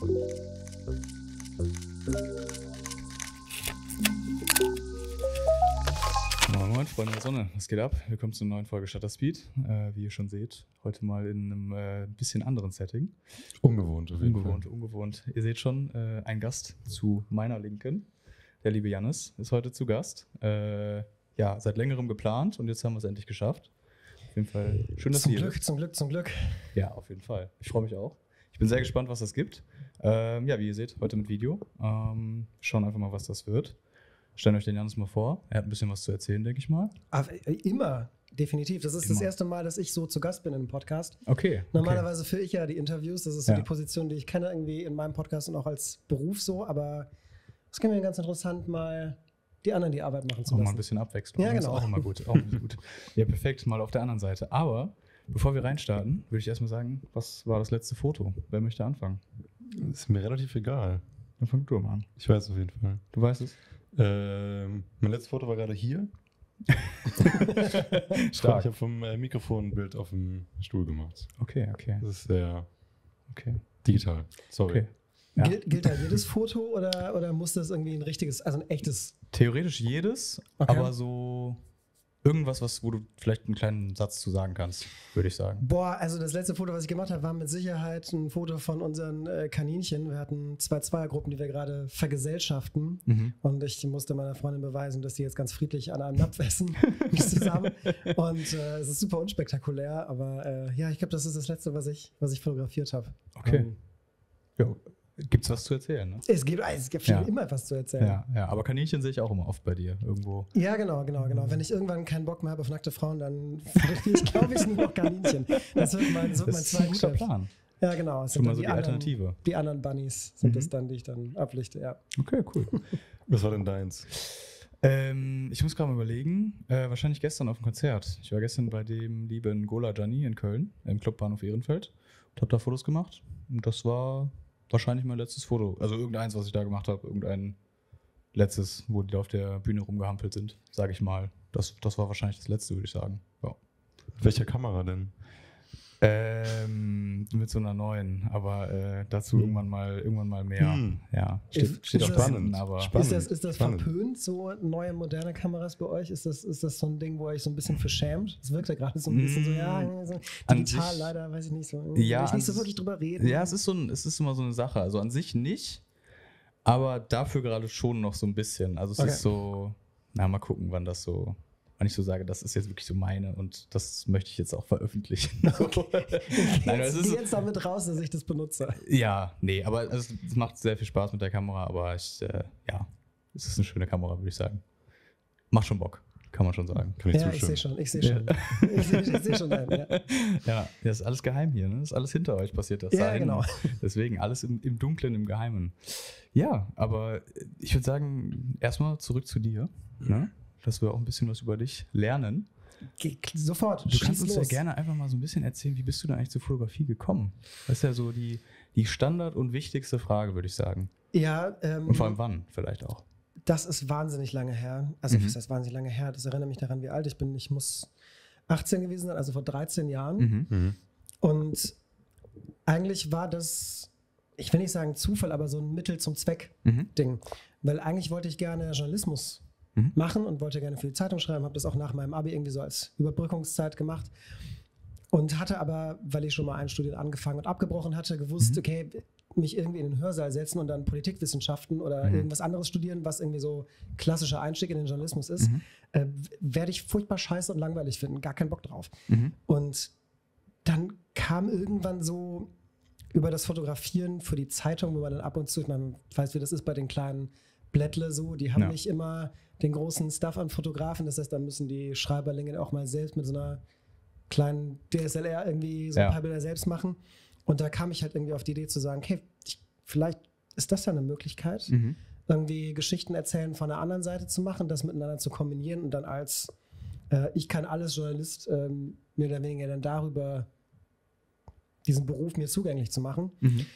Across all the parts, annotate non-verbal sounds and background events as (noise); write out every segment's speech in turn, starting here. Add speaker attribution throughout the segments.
Speaker 1: Moin Moin, Freunde der Sonne, was geht ab? Willkommen zur neuen Folge Shutter Speed. Äh, wie ihr schon seht, heute mal in einem äh, bisschen anderen Setting.
Speaker 2: Ungewohnt, auf jeden
Speaker 1: Ungewohnt, ungewohnt. Ihr seht schon, äh, ein Gast zu meiner Linken, der liebe Jannis, ist heute zu Gast. Äh, ja, seit längerem geplant und jetzt haben wir es endlich geschafft. Auf jeden Fall schön, dass
Speaker 3: Zum
Speaker 1: hier
Speaker 3: Glück, zum Glück, zum Glück.
Speaker 1: Ja, auf jeden Fall. Ich freue mich auch. Ich bin sehr gespannt, was das gibt. Ähm, ja, wie ihr seht, heute mit Video. Ähm, schauen einfach mal, was das wird. Stellen euch den Jannis mal vor. Er hat ein bisschen was zu erzählen, denke ich mal.
Speaker 3: Aber äh, immer, definitiv. Das ist das
Speaker 1: Immer.
Speaker 3: erste Mal, dass ich so zu Gast bin in einem Podcast.
Speaker 1: Okay.
Speaker 3: Normalerweise führe ich ja die Interviews. Das ist so
Speaker 1: Ja.
Speaker 3: die Position, die ich kenne irgendwie in meinem Podcast und auch als Beruf so. Aber es kann mir ganz interessant, mal die anderen die Arbeit machen zu
Speaker 1: Auch mal ein
Speaker 3: lassen.
Speaker 1: bisschen Abwechslung.
Speaker 3: Ja,
Speaker 1: Das
Speaker 3: genau.
Speaker 1: Ist auch immer gut. Auch immer (laughs) gut. Ja, perfekt. Mal auf der anderen Seite. Aber bevor wir reinstarten, würde ich erstmal sagen, was war das letzte Foto? Wer möchte anfangen?
Speaker 2: Ist mir relativ egal.
Speaker 1: Dann fang du mal an.
Speaker 2: Ich weiß auf jeden Fall.
Speaker 1: Du weißt es.
Speaker 2: Ähm, mein letztes Foto war gerade hier. (laughs) Ich habe vom äh, Mikrofon ein Bild auf dem Stuhl gemacht.
Speaker 1: Okay, okay,
Speaker 2: Das ist sehr
Speaker 1: okay.
Speaker 2: digital. Sorry.
Speaker 1: okay. Ja.
Speaker 3: Gilt, gilt da jedes Foto oder, oder muss das irgendwie ein richtiges, also ein echtes?
Speaker 1: Theoretisch jedes,
Speaker 3: Okay.
Speaker 1: aber so irgendwas, was, wo du vielleicht einen kleinen Satz zu sagen kannst, würde ich sagen.
Speaker 3: Boah, also das letzte Foto, was ich gemacht habe, war mit Sicherheit ein Foto von unseren äh, Kaninchen. Wir hatten zwei Zweiergruppen, die wir gerade vergesellschaften.
Speaker 1: Mhm.
Speaker 3: Und ich musste meiner Freundin beweisen, dass die jetzt ganz friedlich an einem Napf essen (laughs) zusammen. Und äh, es ist super unspektakulär, aber äh, ja, ich glaube, das ist das Letzte, was ich, was ich fotografiert habe.
Speaker 1: Okay.
Speaker 3: Ähm,
Speaker 1: Ja, gibt's was zu erzählen, ne?
Speaker 3: es gibt, es gibt viel,
Speaker 1: Ja.
Speaker 3: immer was zu erzählen.
Speaker 1: Ja, ja, aber Kaninchen sehe ich auch immer oft bei dir irgendwo.
Speaker 3: Ja, genau, genau, genau. Wenn ich irgendwann keinen Bock mehr habe auf nackte Frauen, dann fotografiere ich, glaube ich, nur noch Kaninchen. Das wird mein, das wird mein
Speaker 1: Das ist ein guter
Speaker 3: Zweitgeschäft.
Speaker 1: Plan.
Speaker 3: Ja, genau. Es
Speaker 1: Schon mal so die
Speaker 3: anderen-
Speaker 1: Alternative.
Speaker 3: Die anderen Bunnies sind
Speaker 1: Mhm.
Speaker 3: das dann, die ich dann ablichte, ja.
Speaker 1: Okay, cool. (laughs)
Speaker 2: Was war denn deins?
Speaker 1: ähm, ich muss gerade mal überlegen. Äh, wahrscheinlich gestern auf dem Konzert. Ich war gestern bei dem lieben Gola Gianni in Köln, im Clubbahnhof Ehrenfeld. Und habe da Fotos gemacht. Und das war wahrscheinlich mein letztes Foto. Also irgendeins, was ich da gemacht habe. Irgendein letztes, wo die da auf der Bühne rumgehampelt sind, sage ich mal. Das, das war wahrscheinlich das letzte, würde ich sagen. Ja.
Speaker 2: Mit welcher Kamera denn?
Speaker 1: Ähm, mit so einer neuen, aber äh, dazu
Speaker 2: Hm.
Speaker 1: irgendwann mal irgendwann mal mehr.
Speaker 2: Hm.
Speaker 1: Ja,
Speaker 3: Ist-
Speaker 1: steht, steht
Speaker 3: ist
Speaker 1: auch
Speaker 3: das-
Speaker 1: spannend, aber
Speaker 2: Spannend.
Speaker 3: Ist das, ist das
Speaker 2: spannend.
Speaker 3: verpönt, so neue, moderne Kameras bei euch? Ist das, ist das so ein Ding, wo ihr euch so ein bisschen verschämt? Es wirkt ja gerade so ein bisschen so,
Speaker 1: Mm,
Speaker 3: ja, so
Speaker 1: an
Speaker 3: digital
Speaker 1: sich-
Speaker 3: leider, weiß ich nicht so.
Speaker 1: Ja,
Speaker 3: ich nicht so wirklich drüber reden.
Speaker 1: Ja, es ist so ein, es ist immer so eine Sache. Also an sich nicht, aber dafür gerade schon noch so ein bisschen. Also es
Speaker 3: Okay.
Speaker 1: ist so, na mal gucken, wann das so, wann ich so sage, das ist jetzt wirklich so meine und das möchte ich jetzt auch veröffentlichen. (laughs) So.
Speaker 3: Ich (laughs)
Speaker 1: Nein,
Speaker 3: jetzt,
Speaker 1: ist
Speaker 3: jetzt damit raus, dass ich das benutze.
Speaker 1: ja, nee, aber es, es macht sehr viel Spaß mit der Kamera, aber ich, äh, ja, es ist eine schöne Kamera, würde ich sagen. Macht schon Bock, kann man schon sagen.
Speaker 2: Kann ich
Speaker 3: Ja, ich
Speaker 2: zustimmen.
Speaker 3: sehe schon, ich sehe schon. Ich sehe ich seh schon ein, ja. (laughs)
Speaker 1: Ja, das ist alles geheim hier, ne? Das ist alles hinter euch passiert das.
Speaker 3: Ja,
Speaker 1: da hinten.
Speaker 3: genau.
Speaker 1: Deswegen alles im, im Dunklen, im Geheimen. Ja, aber ich würde sagen, erstmal zurück zu dir, ne? Dass wir auch ein bisschen was über dich lernen.
Speaker 3: Geh, sofort,
Speaker 1: Du kannst uns ja
Speaker 3: los.
Speaker 1: gerne einfach mal so ein bisschen erzählen, wie bist du denn eigentlich zur Fotografie gekommen? Das ist ja so die, die Standard- und wichtigste Frage, würde ich sagen.
Speaker 3: Ja, ähm,
Speaker 1: Und vor allem wann vielleicht auch.
Speaker 3: Das ist wahnsinnig lange her. Also,
Speaker 1: Mhm.
Speaker 3: was heißt wahnsinnig lange her? Das erinnert mich daran, wie alt ich bin. Ich muss 18 gewesen sein, also vor 13 Jahren.
Speaker 1: Mhm.
Speaker 2: Mhm.
Speaker 3: Und eigentlich war das, ich will nicht sagen Zufall, aber so ein Mittel zum
Speaker 1: Mhm.
Speaker 3: Zweck-Ding. Weil eigentlich wollte ich gerne Journalismus
Speaker 1: Mhm.
Speaker 3: machen und wollte gerne für die Zeitung schreiben, habe das auch nach meinem Abi irgendwie so als Überbrückungszeit gemacht. Und hatte aber, weil ich schon mal ein Studium angefangen und abgebrochen hatte, gewusst,
Speaker 1: Mhm.
Speaker 3: okay, mich irgendwie in den Hörsaal setzen und dann Politikwissenschaften oder
Speaker 1: Mhm.
Speaker 3: irgendwas anderes studieren, was irgendwie so klassischer Einstieg in den Journalismus ist,
Speaker 1: Mhm.
Speaker 3: äh, werde ich furchtbar scheiße und langweilig finden. Gar keinen Bock drauf.
Speaker 1: Mhm.
Speaker 3: Und dann kam irgendwann so über das Fotografieren für die Zeitung, wo man dann ab und zu, ich meine, weiß wie das ist bei den kleinen Blättle so, die haben
Speaker 1: Ja.
Speaker 3: nicht immer den großen Stuff an Fotografen, das heißt, dann müssen die Schreiberlinge auch mal selbst mit so einer kleinen DSLR irgendwie so
Speaker 1: Ja.
Speaker 3: ein paar Bilder selbst machen. Und da kam ich halt irgendwie auf die Idee zu sagen, okay, ich, vielleicht ist das ja eine Möglichkeit,
Speaker 1: Mhm.
Speaker 3: irgendwie Geschichten erzählen von der anderen Seite zu machen, das miteinander zu kombinieren und dann als äh, ich kann alles Journalist ähm, mehr oder weniger dann darüber diesen Beruf mir zugänglich zu machen.
Speaker 1: Mhm.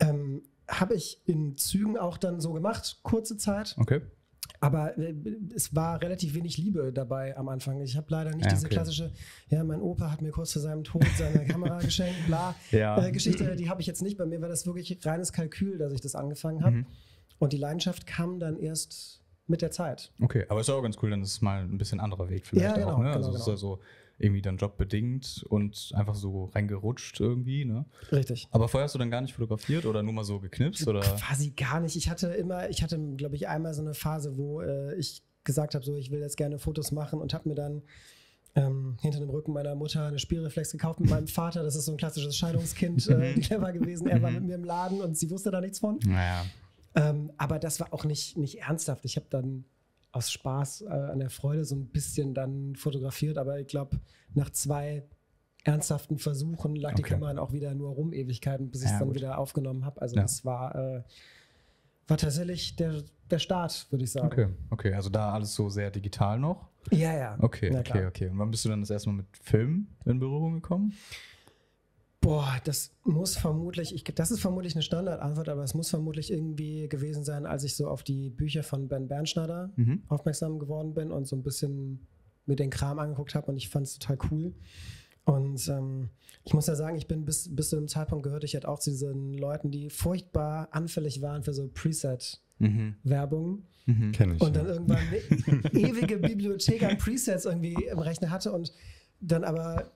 Speaker 3: Ähm, Habe ich in Zügen auch dann so gemacht, kurze Zeit.
Speaker 1: Okay.
Speaker 3: Aber äh, es war relativ wenig Liebe dabei am Anfang. Ich habe leider nicht
Speaker 1: Ja,
Speaker 3: diese
Speaker 1: okay.
Speaker 3: klassische, ja, mein Opa hat mir kurz vor seinem Tod seine (laughs) Kamera geschenkt, bla.
Speaker 1: Ja.
Speaker 3: Äh, Geschichte, die habe ich jetzt nicht. Bei mir war das wirklich reines Kalkül, dass ich das angefangen habe.
Speaker 1: Mhm.
Speaker 3: Und die Leidenschaft kam dann erst mit der Zeit.
Speaker 1: Okay, aber ist auch ganz cool, dann ist es mal ein bisschen anderer Weg vielleicht
Speaker 3: Ja, genau,
Speaker 1: auch, ne?
Speaker 3: genau,
Speaker 1: also es ist
Speaker 3: genau.
Speaker 1: ja so irgendwie dann jobbedingt und einfach so reingerutscht irgendwie, ne?
Speaker 3: Richtig.
Speaker 1: Aber vorher hast du dann gar nicht fotografiert oder nur mal so geknipst oder?
Speaker 3: Quasi gar nicht. Ich hatte immer, ich hatte, glaube ich, einmal so eine Phase, wo äh, ich gesagt habe, so, ich will jetzt gerne Fotos machen und habe mir dann ähm, hinter dem Rücken meiner Mutter eine Spielreflex gekauft mit meinem Vater. Das ist so ein klassisches Scheidungskind, äh, die war gewesen. Er war
Speaker 1: Mhm.
Speaker 3: mit mir im Laden und sie wusste da nichts von.
Speaker 1: Naja.
Speaker 3: Ähm, aber das war auch nicht, nicht ernsthaft. Ich habe dann aus Spaß äh, an der Freude so ein bisschen dann fotografiert, aber ich glaube, nach zwei ernsthaften Versuchen lag die
Speaker 1: Okay.
Speaker 3: Kamera dann auch wieder nur rum Ewigkeiten, bis ich es
Speaker 1: Ja,
Speaker 3: dann
Speaker 1: gut.
Speaker 3: wieder aufgenommen habe. Also
Speaker 1: Ja.
Speaker 3: das war, äh, war tatsächlich der, der Start, würde ich sagen.
Speaker 1: Okay, okay, also da alles so sehr digital noch.
Speaker 3: Ja, ja.
Speaker 1: Okay,
Speaker 3: Na
Speaker 1: okay,
Speaker 3: klar.
Speaker 1: okay. Und wann bist du dann das erste Mal mit Film in Berührung gekommen?
Speaker 3: Boah, das muss vermutlich, ich, das ist vermutlich eine Standardantwort, aber es muss vermutlich irgendwie gewesen sein, als ich so auf die Bücher von Ben Bernschneider
Speaker 1: Mhm.
Speaker 3: aufmerksam geworden bin und so ein bisschen mir den Kram angeguckt habe und ich fand es total cool. Und ähm, ich muss ja sagen, ich bin bis, bis zu dem Zeitpunkt gehört, ich halt auch zu diesen Leuten, die furchtbar anfällig waren für so Preset-Werbung
Speaker 1: Mhm. Mhm.
Speaker 2: Kenne ich.
Speaker 3: und dann
Speaker 2: ja.
Speaker 3: irgendwann eine (laughs) ewige Bibliothek an Presets irgendwie im Rechner hatte und dann aber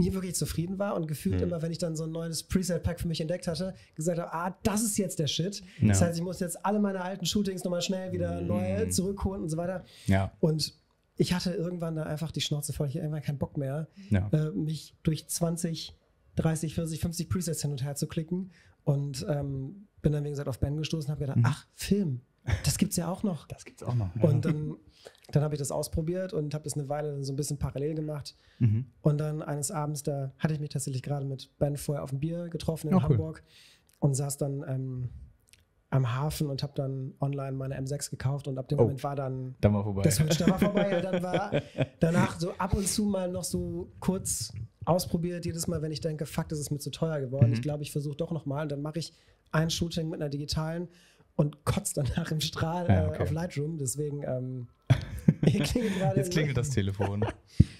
Speaker 3: nie wirklich zufrieden war und gefühlt
Speaker 2: Hm.
Speaker 3: immer, wenn ich dann so ein neues Preset-Pack für mich entdeckt hatte, gesagt habe, ah, das ist jetzt der Shit.
Speaker 1: Ja.
Speaker 3: Das heißt, ich muss jetzt alle meine alten Shootings nochmal schnell wieder
Speaker 2: Hm.
Speaker 3: neu zurückholen und so weiter.
Speaker 1: Ja,
Speaker 3: Und ich hatte irgendwann da einfach die Schnauze voll, ich hatte irgendwann keinen Bock mehr,
Speaker 1: ja.
Speaker 3: äh, mich durch 20, 30, 40, 50 Presets hin und her zu klicken und ähm, bin dann, wie gesagt, auf Ben gestoßen und habe gedacht,
Speaker 1: Mhm.
Speaker 3: ach, Film, das gibt's ja auch noch.
Speaker 1: Das gibt's auch noch.
Speaker 3: Und dann, dann habe ich das ausprobiert und habe das eine Weile so ein bisschen parallel gemacht.
Speaker 1: mhm.
Speaker 3: Und dann eines Abends, da hatte ich mich tatsächlich gerade mit Ben vorher auf ein Bier getroffen in
Speaker 1: Oh, cool.
Speaker 3: Hamburg und saß dann ähm, am Hafen und habe dann online meine M6 gekauft und ab dem
Speaker 1: Oh.
Speaker 3: Moment war dann
Speaker 1: Dann war vorbei.
Speaker 3: der Switch, der war (laughs) vorbei. Und dann war danach so ab und zu mal noch so kurz ausprobiert, jedes Mal, wenn ich denke, fuck, das ist mir zu teuer geworden.
Speaker 1: Mhm.
Speaker 3: Ich glaube, ich versuche doch nochmal und dann mache ich ein Shooting mit einer digitalen und kotzt danach im Strahl
Speaker 1: Ja,
Speaker 3: äh,
Speaker 1: okay.
Speaker 3: auf Lightroom. Deswegen ähm, (laughs) klingelt
Speaker 1: Jetzt klingelt das Telefon.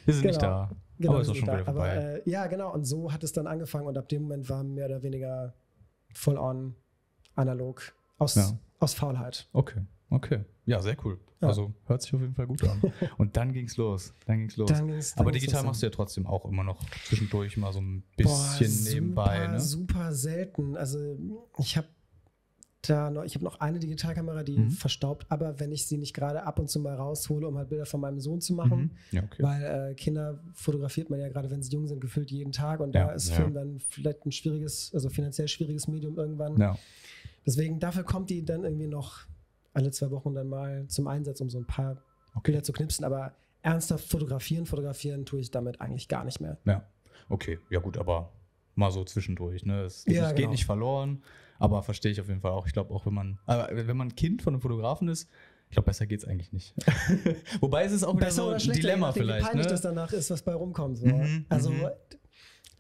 Speaker 1: Wir sind nicht
Speaker 3: Genau.
Speaker 1: da.
Speaker 3: Genau,
Speaker 1: aber ist auch schon
Speaker 3: sind
Speaker 1: wieder
Speaker 3: da.
Speaker 1: vorbei.
Speaker 3: Aber, äh, ja, genau. Und so hat es dann angefangen und ab dem Moment war mehr oder weniger full on analog aus,
Speaker 1: Ja.
Speaker 3: aus Faulheit.
Speaker 1: okay, okay. Ja, sehr cool.
Speaker 3: Ja.
Speaker 1: Also hört sich auf jeden Fall gut an. (laughs) Und dann ging's los. Dann ging's los.
Speaker 3: Dann ging's- dann
Speaker 1: aber
Speaker 3: ging's
Speaker 1: digital
Speaker 3: los.
Speaker 1: machst du ja trotzdem auch immer noch zwischendurch mal so ein
Speaker 3: Boah,
Speaker 1: bisschen nebenbei,
Speaker 3: super,
Speaker 1: ne?
Speaker 3: Super selten. Also ich habe da noch, ich habe noch eine Digitalkamera, die
Speaker 1: Mhm.
Speaker 3: verstaubt, aber wenn ich sie nicht gerade ab und zu mal raushole, um halt Bilder von meinem Sohn zu machen,
Speaker 1: Mhm. Ja, okay.
Speaker 3: weil äh, Kinder fotografiert man ja gerade, wenn sie jung sind, gefühlt jeden Tag und
Speaker 1: Ja,
Speaker 3: da ist
Speaker 2: ja.
Speaker 3: Film dann vielleicht ein schwieriges, also finanziell schwieriges Medium irgendwann.
Speaker 1: Ja.
Speaker 3: Deswegen dafür kommt die dann irgendwie noch alle zwei Wochen dann mal zum Einsatz, um so ein paar
Speaker 1: Okay.
Speaker 3: Bilder zu knipsen, aber ernsthaft fotografieren, fotografieren tue ich damit eigentlich gar nicht mehr.
Speaker 1: Ja, okay. Ja, gut, aber mal so zwischendurch. Ne? Es,
Speaker 3: Ja,
Speaker 1: es geht
Speaker 3: genau.
Speaker 1: nicht verloren, aber verstehe ich auf jeden Fall auch. Ich glaube auch, wenn man, wenn man Kind von einem Fotografen ist, ich glaube, besser geht es eigentlich nicht. (laughs) Wobei es ist auch wieder
Speaker 3: Besser
Speaker 1: so ein Dilemma
Speaker 3: nachdem, wie
Speaker 1: vielleicht.
Speaker 3: peinlich
Speaker 1: Ne?
Speaker 3: das danach ist, was bei rumkommt. So.
Speaker 1: Mhm,
Speaker 3: also
Speaker 1: mhm.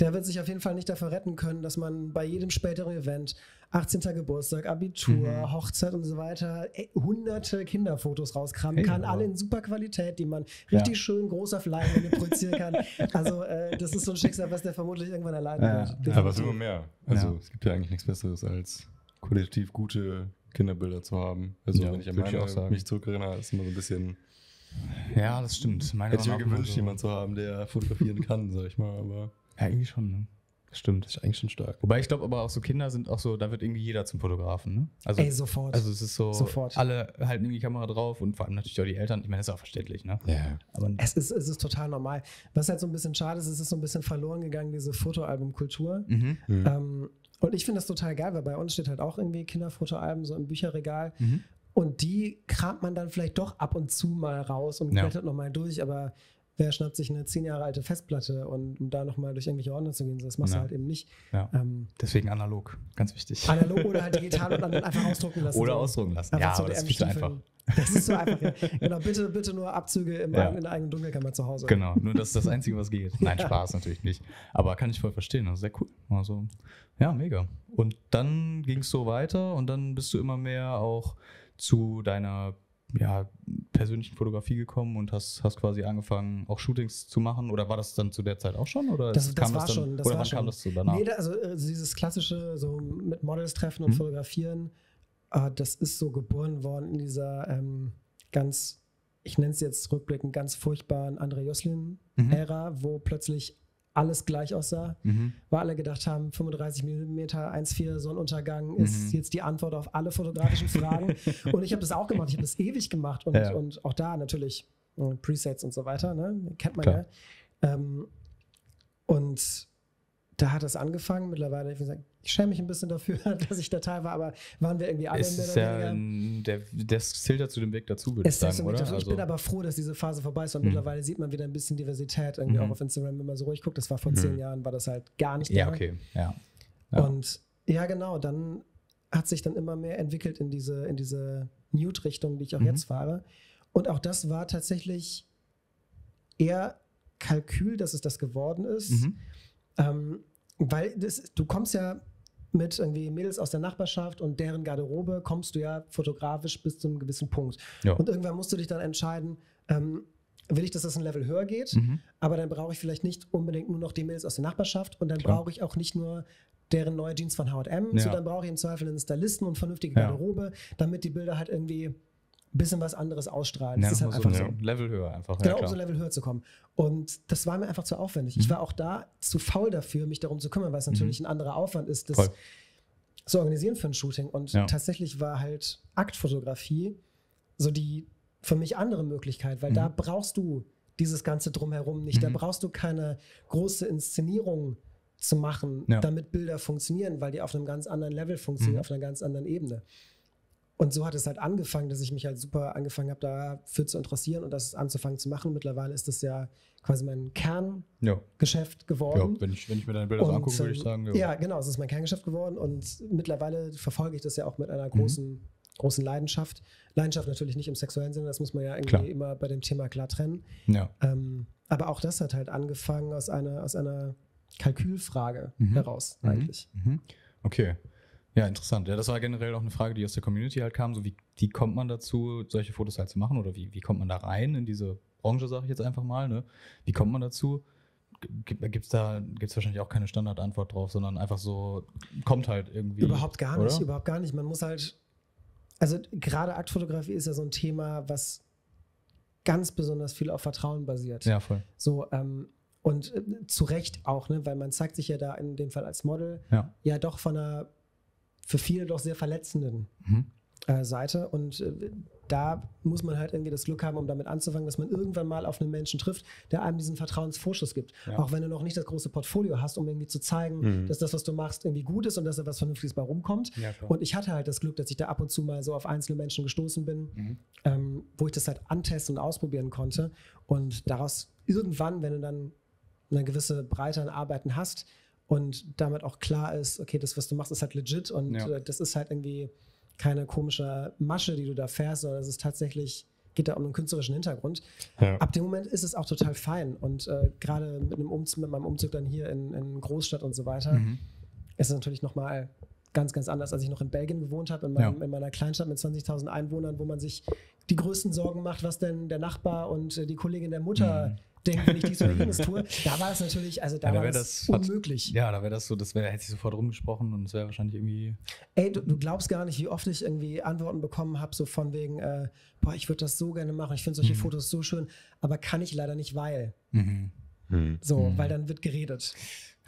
Speaker 3: Der wird sich auf jeden Fall nicht dafür retten können, dass man bei jedem späteren Event, 18. Geburtstag, Abitur,
Speaker 1: Mhm.
Speaker 3: Hochzeit und so weiter, ey, hunderte Kinderfotos rauskramen
Speaker 1: Hey,
Speaker 3: kann,
Speaker 1: aber-
Speaker 3: alle in super Qualität, die man richtig
Speaker 1: Ja.
Speaker 3: schön groß auf Leinwände (laughs) projizieren kann. Also äh, das ist so ein Schicksal, was der vermutlich irgendwann alleine
Speaker 1: Ja.
Speaker 3: wird.
Speaker 1: Ja,
Speaker 3: Definitiv.
Speaker 2: Aber es ist immer mehr. Also
Speaker 1: Ja.
Speaker 2: es gibt ja eigentlich nichts Besseres als qualitativ gute Kinderbilder zu haben. Also
Speaker 1: Ja,
Speaker 2: wenn ich an
Speaker 1: ich
Speaker 2: meine
Speaker 1: sagen.
Speaker 2: mich zurückerinnere, ist immer so ein bisschen.
Speaker 1: Ja, das stimmt. Meine
Speaker 2: Hätte ich mir gewünscht,
Speaker 1: so-
Speaker 2: jemanden zu haben, der fotografieren kann, sag ich mal. Aber
Speaker 1: Ja, irgendwie schon. Ne? Das stimmt.
Speaker 2: ist eigentlich schon stark.
Speaker 1: Wobei ich glaube aber auch so Kinder sind auch so, da wird irgendwie jeder zum Fotografen. Ne? Also,
Speaker 3: Ey, sofort.
Speaker 1: also es ist so,
Speaker 3: Sofort.
Speaker 1: alle halten irgendwie die Kamera drauf und vor allem natürlich auch die Eltern. Ich meine, das ist auch verständlich. Ne?
Speaker 2: Ja.
Speaker 1: Aber
Speaker 3: es ist, es ist total normal. Was halt so ein bisschen schade ist, es ist so ein bisschen verloren gegangen, diese Fotoalbumkultur.
Speaker 1: mhm.
Speaker 2: Mhm.
Speaker 3: Ähm, und ich finde das total geil, weil bei uns steht halt auch irgendwie Kinderfotoalben so im Bücherregal.
Speaker 1: Mhm.
Speaker 3: Und die kramt man dann vielleicht doch ab und zu mal raus und
Speaker 1: Ja.
Speaker 3: blättert nochmal durch, aber wer schnappt sich eine zehn Jahre alte Festplatte und um da nochmal durch irgendwelche Ordner zu gehen, das machst
Speaker 1: Ja.
Speaker 3: du halt eben nicht.
Speaker 1: Ja.
Speaker 3: Ähm,
Speaker 1: Deswegen analog, ganz wichtig.
Speaker 3: analog oder halt (laughs) digital und dann einfach ausdrucken lassen.
Speaker 1: Oder
Speaker 3: so.
Speaker 1: ausdrucken lassen.
Speaker 3: Einfach
Speaker 1: Ja,
Speaker 3: zu
Speaker 1: aber das ist einfach.
Speaker 3: Das ist so einfach, ja. (laughs) Genau, bitte, bitte nur Abzüge im
Speaker 1: Ja.
Speaker 3: eigenen- in der eigenen Dunkelkammer zu Hause.
Speaker 1: Genau, nur das ist das (laughs) Einzige, was geht. Nein, Spaß natürlich nicht. Aber kann ich voll verstehen. Also sehr cool. Also, ja, mega. Und dann ging es so weiter und dann bist du immer mehr auch zu deiner ja, persönlichen Fotografie gekommen und hast, hast quasi angefangen, auch Shootings zu machen? Oder war das dann zu der Zeit auch schon? Oder
Speaker 3: Das- das
Speaker 1: kam
Speaker 3: war
Speaker 1: das dann,
Speaker 3: schon, das
Speaker 1: oder
Speaker 3: war
Speaker 1: wann kam
Speaker 3: schon.
Speaker 1: das so danach?
Speaker 3: Nee, also äh, dieses klassische, so mit Models treffen und
Speaker 1: Mhm.
Speaker 3: fotografieren, äh, das ist so geboren worden in dieser ähm, ganz, ich nenne es jetzt rückblickend, ganz furchtbaren André Joslin-Ära, wo plötzlich alles gleich aussah,
Speaker 1: mhm.
Speaker 3: weil alle gedacht haben, 35 mm 1,4 Sonnenuntergang ist
Speaker 1: Mhm.
Speaker 3: jetzt die Antwort auf alle fotografischen Fragen. (laughs) und ich habe das auch gemacht, ich habe das ewig gemacht und,
Speaker 1: Ja.
Speaker 3: und auch da natürlich äh, Presets und so weiter, ne? kennt man
Speaker 1: Klar.
Speaker 3: ja. Ähm, und da hat es angefangen. Mittlerweile, wie gesagt, ich schäme mich ein bisschen dafür, (laughs) dass ich da Teil war, aber waren wir irgendwie alle
Speaker 1: Es
Speaker 3: mehr
Speaker 1: ist ja, der, das zählt ja zu dem Weg dazu, würde ich sagen, oder?
Speaker 3: ich
Speaker 1: Also,
Speaker 3: bin aber froh, dass diese Phase vorbei ist und
Speaker 1: Mhm.
Speaker 3: mittlerweile sieht man wieder ein bisschen Diversität irgendwie
Speaker 1: Mhm.
Speaker 3: auch auf Instagram, wenn man so ruhig guckt. Das war vor
Speaker 2: Mhm.
Speaker 3: zehn Jahren, war das halt gar nicht
Speaker 1: ja,
Speaker 3: da.
Speaker 1: okay. Ja. Ja.
Speaker 3: Und ja, genau, dann hat sich dann immer mehr entwickelt in diese, in diese Nude-Richtung, die ich auch
Speaker 1: Mhm.
Speaker 3: jetzt fahre. Und auch das war tatsächlich eher Kalkül, dass es das geworden ist.
Speaker 1: Mhm.
Speaker 3: Ähm, weil das, du kommst ja mit irgendwie Mädels aus der Nachbarschaft und deren Garderobe kommst du ja fotografisch bis zu einem gewissen Punkt.
Speaker 1: Ja.
Speaker 3: Und irgendwann musst du dich dann entscheiden, ähm, will ich, dass das ein Level höher geht,
Speaker 1: Mhm.
Speaker 3: aber dann brauche ich vielleicht nicht unbedingt nur noch die Mädels aus der Nachbarschaft und dann brauche ich auch nicht nur deren neue Jeans von H&M,
Speaker 1: Ja.
Speaker 3: so dann brauche ich im Zweifel einen Stylisten und vernünftige
Speaker 1: Ja.
Speaker 3: Garderobe, damit die Bilder halt irgendwie bisschen was anderes ausstrahlen.
Speaker 1: Ja,
Speaker 3: das ist halt
Speaker 1: nochmal
Speaker 3: einfach
Speaker 1: so
Speaker 3: so.
Speaker 1: ein Level höher einfach.
Speaker 3: Genau,
Speaker 1: ja,
Speaker 3: um so ein Level höher zu kommen. Und das war mir einfach zu aufwendig. Ich
Speaker 1: Mhm.
Speaker 3: war auch da zu faul dafür, mich darum zu kümmern, weil es natürlich ein anderer Aufwand ist, das
Speaker 1: Voll.
Speaker 3: zu organisieren für ein Shooting. Und
Speaker 1: Ja.
Speaker 3: tatsächlich war halt Aktfotografie so die für mich andere Möglichkeit, weil
Speaker 1: Mhm.
Speaker 3: da brauchst du dieses ganze Drumherum nicht. Da
Speaker 1: Mhm.
Speaker 3: brauchst du keine große Inszenierung zu machen, damit Bilder funktionieren, weil die auf einem ganz anderen Level funktionieren,
Speaker 1: Mhm.
Speaker 3: auf einer ganz anderen Ebene. Und so hat es halt angefangen, dass ich mich halt super angefangen habe, dafür zu interessieren und das anzufangen zu machen. Mittlerweile ist das ja quasi mein Kerngeschäft
Speaker 1: Ja.
Speaker 3: geworden.
Speaker 1: ja, wenn ich, wenn ich mir deine Bilder so
Speaker 3: Und,
Speaker 1: angucke, würde ich sagen,
Speaker 3: Ja, genau, es ist mein Kerngeschäft geworden und mittlerweile verfolge ich das ja auch mit einer großen, großen Leidenschaft. Leidenschaft natürlich nicht im sexuellen Sinne, das muss man ja irgendwie
Speaker 1: Klar.
Speaker 3: immer bei dem Thema klar trennen.
Speaker 1: ja.
Speaker 3: Ähm, aber auch das hat halt angefangen aus einer, aus einer Kalkülfrage
Speaker 1: Mhm.
Speaker 3: heraus
Speaker 1: Mhm.
Speaker 3: eigentlich.
Speaker 1: Mhm. Okay. Ja, interessant. Ja, das war generell auch eine Frage, die aus der Community halt kam. So, wie, wie kommt man dazu, solche Fotos halt zu machen? Oder wie, wie kommt man da rein in diese Branche, sage ich jetzt einfach mal? Ne? Wie kommt man dazu? Gibt es da gibt's wahrscheinlich auch keine Standardantwort drauf, sondern einfach so, kommt halt irgendwie.
Speaker 3: Überhaupt gar nicht,
Speaker 1: oder?
Speaker 3: überhaupt gar nicht. Man muss halt, also gerade Aktfotografie ist ja so ein Thema, was ganz besonders viel auf Vertrauen basiert.
Speaker 1: Ja, voll.
Speaker 3: So, ähm, und äh, zu Recht auch, ne? weil man zeigt sich ja da in dem Fall als Model
Speaker 1: Ja.
Speaker 3: ja doch von einer für viele doch sehr verletzenden
Speaker 1: Mhm.
Speaker 3: äh, Seite. Und äh, da muss man halt irgendwie das Glück haben, um damit anzufangen, dass man irgendwann mal auf einen Menschen trifft, der einem diesen Vertrauensvorschuss gibt.
Speaker 1: Ja.
Speaker 3: Auch wenn du noch nicht das große Portfolio hast, um irgendwie zu zeigen,
Speaker 2: Mhm.
Speaker 3: dass das, was du machst, irgendwie gut ist und dass da was Vernünftiges bei rumkommt.
Speaker 1: Ja.
Speaker 3: Und ich hatte halt das Glück, dass ich da ab und zu mal so auf einzelne Menschen gestoßen bin,
Speaker 1: Mhm.
Speaker 3: ähm, wo ich das halt antesten und ausprobieren konnte. Und daraus irgendwann, wenn du dann eine gewisse Breite an Arbeiten hast und damit auch klar ist, okay, das, was du machst, ist halt legit und
Speaker 1: Ja.
Speaker 3: äh, das ist halt irgendwie keine komische Masche, die du da fährst, sondern es ist tatsächlich, geht da um einen künstlerischen Hintergrund.
Speaker 2: Ja.
Speaker 3: Ab dem Moment ist es auch total fein. Und äh, gerade mit, einem Umzug, mit meinem Umzug dann hier in, in Großstadt und so weiter,
Speaker 1: Mhm.
Speaker 3: ist es natürlich nochmal ganz, ganz anders, als ich noch in Belgien gewohnt habe, in, meinem,
Speaker 1: Ja.
Speaker 3: in meiner Kleinstadt mit 20.000 Einwohnern, wo man sich die größten Sorgen macht, was denn der Nachbar und äh, die Kollegin der Mutter
Speaker 1: Mhm.
Speaker 3: Denkt, wenn ich dies oder jenes tue. Da war es natürlich, also da
Speaker 1: Ja, da
Speaker 3: war das,
Speaker 1: das-
Speaker 3: unmöglich.
Speaker 1: Ja, da wäre das so, das wär, hätte ich sofort rumgesprochen und es wäre wahrscheinlich irgendwie.
Speaker 3: Ey, du, du glaubst gar nicht, wie oft ich irgendwie Antworten bekommen habe, so von wegen, äh, boah, ich würde das so gerne machen, ich finde solche
Speaker 1: Mhm.
Speaker 3: Fotos so schön, aber kann ich leider nicht, weil.
Speaker 1: Mhm.
Speaker 2: Hm.
Speaker 3: So,
Speaker 1: Mhm.
Speaker 3: weil dann wird geredet.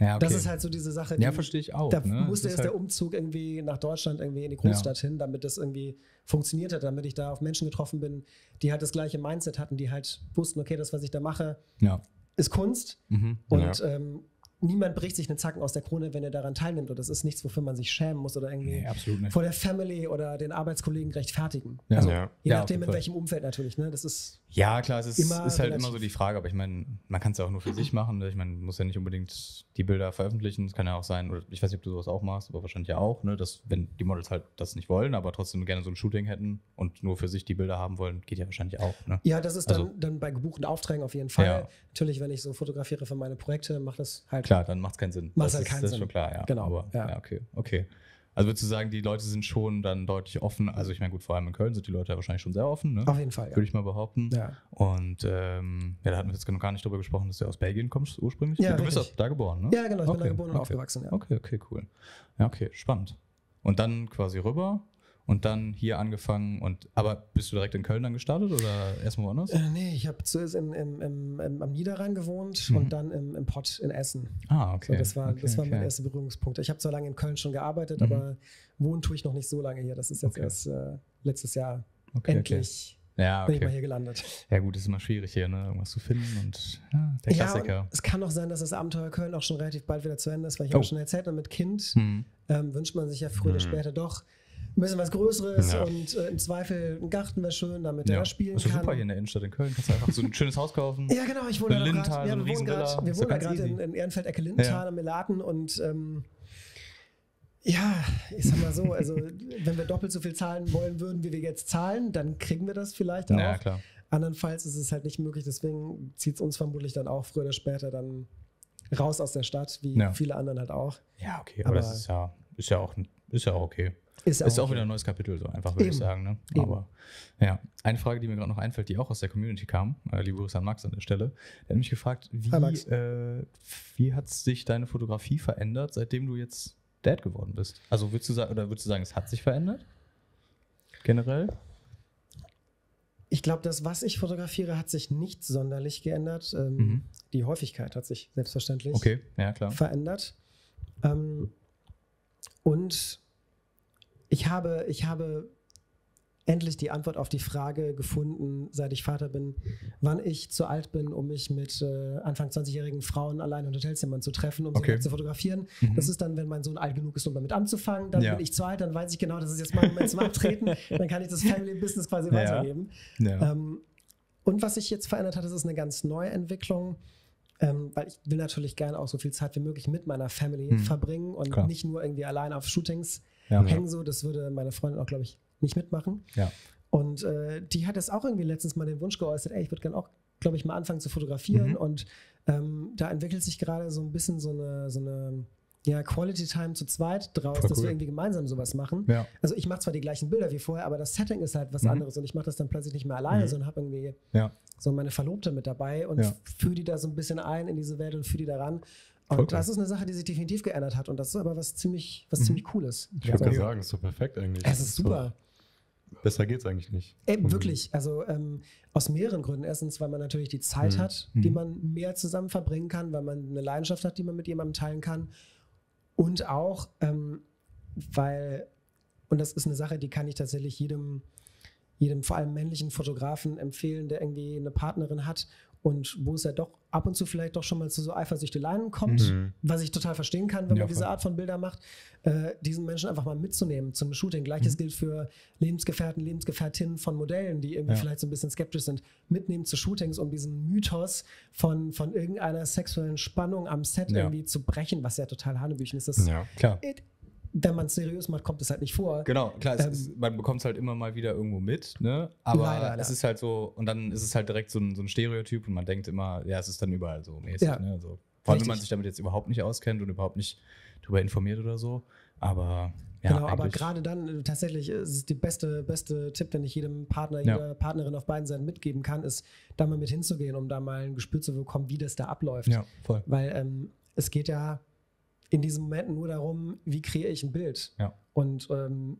Speaker 1: Ja, okay.
Speaker 3: Das ist halt so diese Sache.
Speaker 1: ja,
Speaker 3: die-
Speaker 1: verstehe ich auch.
Speaker 3: Da
Speaker 1: ne?
Speaker 3: musste
Speaker 1: Es
Speaker 3: erst
Speaker 1: ist
Speaker 3: der
Speaker 1: halt,
Speaker 3: Umzug irgendwie nach Deutschland, irgendwie in die Großstadt hin, damit das irgendwie funktioniert hat, damit ich da auf Menschen getroffen bin, die halt das gleiche Mindset hatten, die halt wussten, okay, das, was ich da mache,
Speaker 1: Ja.
Speaker 3: ist Kunst
Speaker 1: Mhm.
Speaker 3: und ähm, niemand bricht sich einen Zacken aus der Krone, wenn er daran teilnimmt und das ist nichts, wofür man sich schämen muss oder irgendwie
Speaker 1: Nee,
Speaker 3: vor der Family oder den Arbeitskollegen rechtfertigen.
Speaker 1: Ja.
Speaker 3: Also,
Speaker 2: Ja.
Speaker 3: Je
Speaker 1: Ja,
Speaker 3: nachdem,
Speaker 1: jeden
Speaker 3: in welchem Umfeld natürlich. Ne? Das ist
Speaker 1: Ja, klar, es ist,
Speaker 3: Immer
Speaker 1: ist halt immer so die Frage, aber ich meine, man kann es ja auch nur für sich machen. ne? Ich meine, man muss ja nicht unbedingt die Bilder veröffentlichen. Es kann ja auch sein, oder ich weiß nicht, ob du sowas auch machst, aber wahrscheinlich ja auch, ne, dass wenn die Models halt das nicht wollen, aber trotzdem gerne so ein Shooting hätten und nur für sich die Bilder haben wollen, geht ja wahrscheinlich auch. Ne?
Speaker 3: Ja, das ist dann,
Speaker 1: Also-
Speaker 3: dann bei gebuchten Aufträgen auf jeden Fall.
Speaker 1: Ja.
Speaker 3: Natürlich, wenn ich so fotografiere für meine Projekte, macht das halt
Speaker 1: Klar, dann macht es keinen Sinn.
Speaker 3: Macht
Speaker 1: das
Speaker 3: halt
Speaker 1: ist,
Speaker 3: keinen
Speaker 1: das ist
Speaker 3: Sinn.
Speaker 1: schon klar, ja.
Speaker 3: Genau,
Speaker 1: Aber,
Speaker 3: ja.
Speaker 1: ja. okay, okay. Also würdest du sagen, die Leute sind schon dann deutlich offen? Also ich meine, gut, vor allem in Köln sind die Leute ja wahrscheinlich schon sehr offen, ne?
Speaker 3: Auf jeden Fall, ja.
Speaker 1: Würde ich mal behaupten.
Speaker 3: ja.
Speaker 1: Und ähm, ja, da hatten wir jetzt noch gar nicht drüber gesprochen, dass du aus Belgien kommst ursprünglich.
Speaker 3: Ja,
Speaker 1: du bist
Speaker 3: richtig.
Speaker 1: auch da geboren, ne?
Speaker 3: Ja, genau, ich bin da
Speaker 1: Okay,
Speaker 3: geboren und
Speaker 1: okay.
Speaker 3: aufgewachsen, ja.
Speaker 1: Okay, okay, cool. Ja, okay, spannend. Und dann quasi rüber und dann hier angefangen und aber bist du direkt in Köln dann gestartet oder erstmal woanders?
Speaker 3: Äh, nee, ich habe zuerst im, im, im, im, am Niederrhein gewohnt
Speaker 1: Mhm.
Speaker 3: und dann im, im Pott in Essen.
Speaker 1: Ah, okay.
Speaker 3: So, das war,
Speaker 1: okay,
Speaker 3: das war
Speaker 1: okay.
Speaker 3: mein erster Berührungspunkt. Ich habe zwar lange in Köln schon gearbeitet,
Speaker 1: Mhm.
Speaker 3: aber wohnen tue ich noch nicht so lange hier. Das ist jetzt
Speaker 1: Okay.
Speaker 3: erst äh, letztes Jahr
Speaker 1: okay,
Speaker 3: endlich
Speaker 1: Okay. Ja,
Speaker 3: bin ich mal
Speaker 1: okay.
Speaker 3: hier gelandet.
Speaker 1: Ja, gut, ist immer schwierig hier, ne? Irgendwas zu finden und ja, der
Speaker 3: Ja,
Speaker 1: Klassiker.
Speaker 3: und es kann auch sein, dass das Abenteuer Köln auch schon relativ bald wieder zu Ende ist, weil ich
Speaker 1: Oh.
Speaker 3: habe schon erzählt, und mit Kind
Speaker 1: Hm.
Speaker 3: ähm, wünscht man sich ja früher oder
Speaker 2: Mhm.
Speaker 3: später doch ein bisschen was Größeres
Speaker 2: Ja.
Speaker 3: und äh, im Zweifel ein Garten wäre schön, damit
Speaker 1: Ja.
Speaker 3: er spielen
Speaker 1: Das ist
Speaker 3: kann.
Speaker 1: super hier in der Innenstadt in Köln. Kannst du einfach so ein schönes Haus kaufen.
Speaker 3: Ja, genau, ich wohne ja
Speaker 1: Lindenthal,
Speaker 3: ja, wir wohnen grad- wir wohnen gerade in, in Ehrenfeld-Ecke-Lindenthal
Speaker 1: Ja.
Speaker 3: am Melaten und ähm, ja, ich sag mal so, also wenn wir doppelt so viel zahlen wollen würden, wie wir jetzt zahlen, dann kriegen wir das vielleicht auch.
Speaker 1: Ja, klar.
Speaker 3: Andernfalls ist es halt nicht möglich, deswegen zieht es uns vermutlich dann auch früher oder später dann raus aus der Stadt, wie
Speaker 1: Ja.
Speaker 3: viele anderen halt auch.
Speaker 1: Ja, okay, aber,
Speaker 3: Aber-
Speaker 1: das ist ja, ist ja auch, ist ja auch okay.
Speaker 3: Ist
Speaker 1: Ist auch
Speaker 3: okay.
Speaker 1: wieder ein neues Kapitel, so einfach, würde ich sagen. Ne?
Speaker 3: Eben.
Speaker 1: Aber ja, eine Frage, die mir gerade noch einfällt, die auch aus der Community kam, äh, liebe Grüße an Max an der Stelle, der hat mich gefragt, wie, äh, wie hat sich deine Fotografie verändert, seitdem du jetzt Dad geworden bist? Also würdest du sagen, oder würdest du sagen, es hat sich verändert? Generell?
Speaker 3: Ich glaube, das, was ich fotografiere, hat sich nicht sonderlich geändert. Ähm,
Speaker 1: Mhm.
Speaker 3: Die Häufigkeit hat sich selbstverständlich
Speaker 1: Okay, ja,
Speaker 3: verändert. Ähm, und ich habe, ich habe endlich die Antwort auf die Frage gefunden, seit ich Vater bin, wann ich zu alt bin, um mich mit äh, Anfang 20-jährigen Frauen allein in Hotelzimmern zu treffen, um
Speaker 1: Okay.
Speaker 3: sie zu fotografieren.
Speaker 1: Mhm.
Speaker 3: Das ist dann, wenn mein Sohn alt genug ist, um damit anzufangen. Dann
Speaker 1: Ja.
Speaker 3: bin ich zu alt, dann weiß ich genau, das ist jetzt mein Moment zum Abtreten. (laughs) Dann kann ich das Family Business quasi
Speaker 1: Ja.
Speaker 3: weitergeben.
Speaker 1: ja.
Speaker 3: Ähm, und was sich jetzt verändert hat, das ist eine ganz neue Entwicklung, ähm, weil ich will natürlich gerne auch so viel Zeit wie möglich mit meiner Family
Speaker 1: Hm.
Speaker 3: verbringen und
Speaker 1: Klar.
Speaker 3: nicht nur irgendwie allein auf Shootings
Speaker 1: ja.
Speaker 3: hängen. So, das würde meine Freundin auch, glaube ich, nicht mitmachen.
Speaker 1: Ja.
Speaker 3: Und äh, die hat jetzt auch irgendwie letztens mal den Wunsch geäußert, ey, ich würde gerne auch, glaube ich, mal anfangen zu fotografieren.
Speaker 1: Mhm.
Speaker 3: Und ähm, da entwickelt sich gerade so ein bisschen so eine, so eine ja, Quality Time zu zweit draus,
Speaker 1: Voll
Speaker 3: dass
Speaker 1: cool.
Speaker 3: wir irgendwie gemeinsam sowas machen.
Speaker 1: Ja.
Speaker 3: Also ich mache zwar die gleichen Bilder wie vorher, aber das Setting ist halt was
Speaker 1: Mhm.
Speaker 3: anderes und ich mache das dann plötzlich nicht mehr alleine,
Speaker 1: Mhm.
Speaker 3: sondern habe irgendwie
Speaker 1: Ja.
Speaker 3: So meine Verlobte mit dabei und
Speaker 1: Ja.
Speaker 3: führe die da so ein bisschen ein in diese Welt und führe die daran. Und
Speaker 1: Voll cool.
Speaker 3: das ist eine Sache, die sich definitiv geändert hat und das ist aber was ziemlich, was
Speaker 1: Mhm.
Speaker 3: ziemlich Cooles.
Speaker 2: Ich würde gerade sagen, ist so perfekt eigentlich.
Speaker 3: Es ist super.
Speaker 2: So, besser geht's eigentlich nicht.
Speaker 3: Ey, wirklich, also ähm, aus mehreren Gründen. Erstens, weil man natürlich die Zeit
Speaker 2: Mhm.
Speaker 3: hat, die
Speaker 1: Mhm.
Speaker 3: man mehr zusammen verbringen kann, weil man eine Leidenschaft hat, die man mit jemandem teilen kann. Und auch, ähm, weil, und das ist eine Sache, die kann ich tatsächlich jedem, jedem vor allem männlichen Fotografen empfehlen, der irgendwie eine Partnerin hat und wo es ja doch ab und zu vielleicht doch schon mal zu so Eifersüchteleien kommt,
Speaker 2: Mhm.
Speaker 3: was ich total verstehen kann, wenn
Speaker 1: Ja,
Speaker 3: man diese. Art von Bilder macht, äh, diesen Menschen einfach mal mitzunehmen zum Shooting. Gleiches
Speaker 1: Mhm.
Speaker 3: gilt für Lebensgefährten, Lebensgefährtinnen von Modellen, die irgendwie
Speaker 1: Ja.
Speaker 3: vielleicht so ein bisschen skeptisch sind, mitnehmen zu Shootings, um diesen Mythos von, von irgendeiner sexuellen Spannung am Set
Speaker 1: Ja.
Speaker 3: irgendwie zu brechen, was ja total Hanebüchen ist. Das,
Speaker 2: Ja.
Speaker 1: Klar.
Speaker 3: Wenn man es seriös macht, kommt es halt nicht vor.
Speaker 1: Genau, klar,
Speaker 3: Ähm,
Speaker 1: ist, man bekommt es halt immer mal wieder irgendwo mit, ne? Aber
Speaker 3: Leider, leider.
Speaker 1: es ist halt so, und dann ist es halt direkt so ein, so ein Stereotyp und man denkt immer, ja, es ist dann überall so mäßig,
Speaker 3: Ja.
Speaker 1: ne? So, vor allem, wenn man
Speaker 3: Richtig.
Speaker 1: sich damit jetzt überhaupt nicht auskennt und überhaupt nicht darüber informiert oder so. Aber ja,
Speaker 3: genau, aber gerade dann äh, tatsächlich ist es die beste, beste Tipp, den ich jedem Partner,
Speaker 1: Ja.
Speaker 3: jeder Partnerin auf beiden Seiten mitgeben kann, ist, da mal mit hinzugehen, um da mal ein Gespür zu bekommen, wie das da abläuft.
Speaker 1: Ja, voll.
Speaker 3: Weil ähm, es geht ja in diesem Moment nur darum, wie kreiere ich ein Bild.
Speaker 1: Ja.
Speaker 3: Und ähm,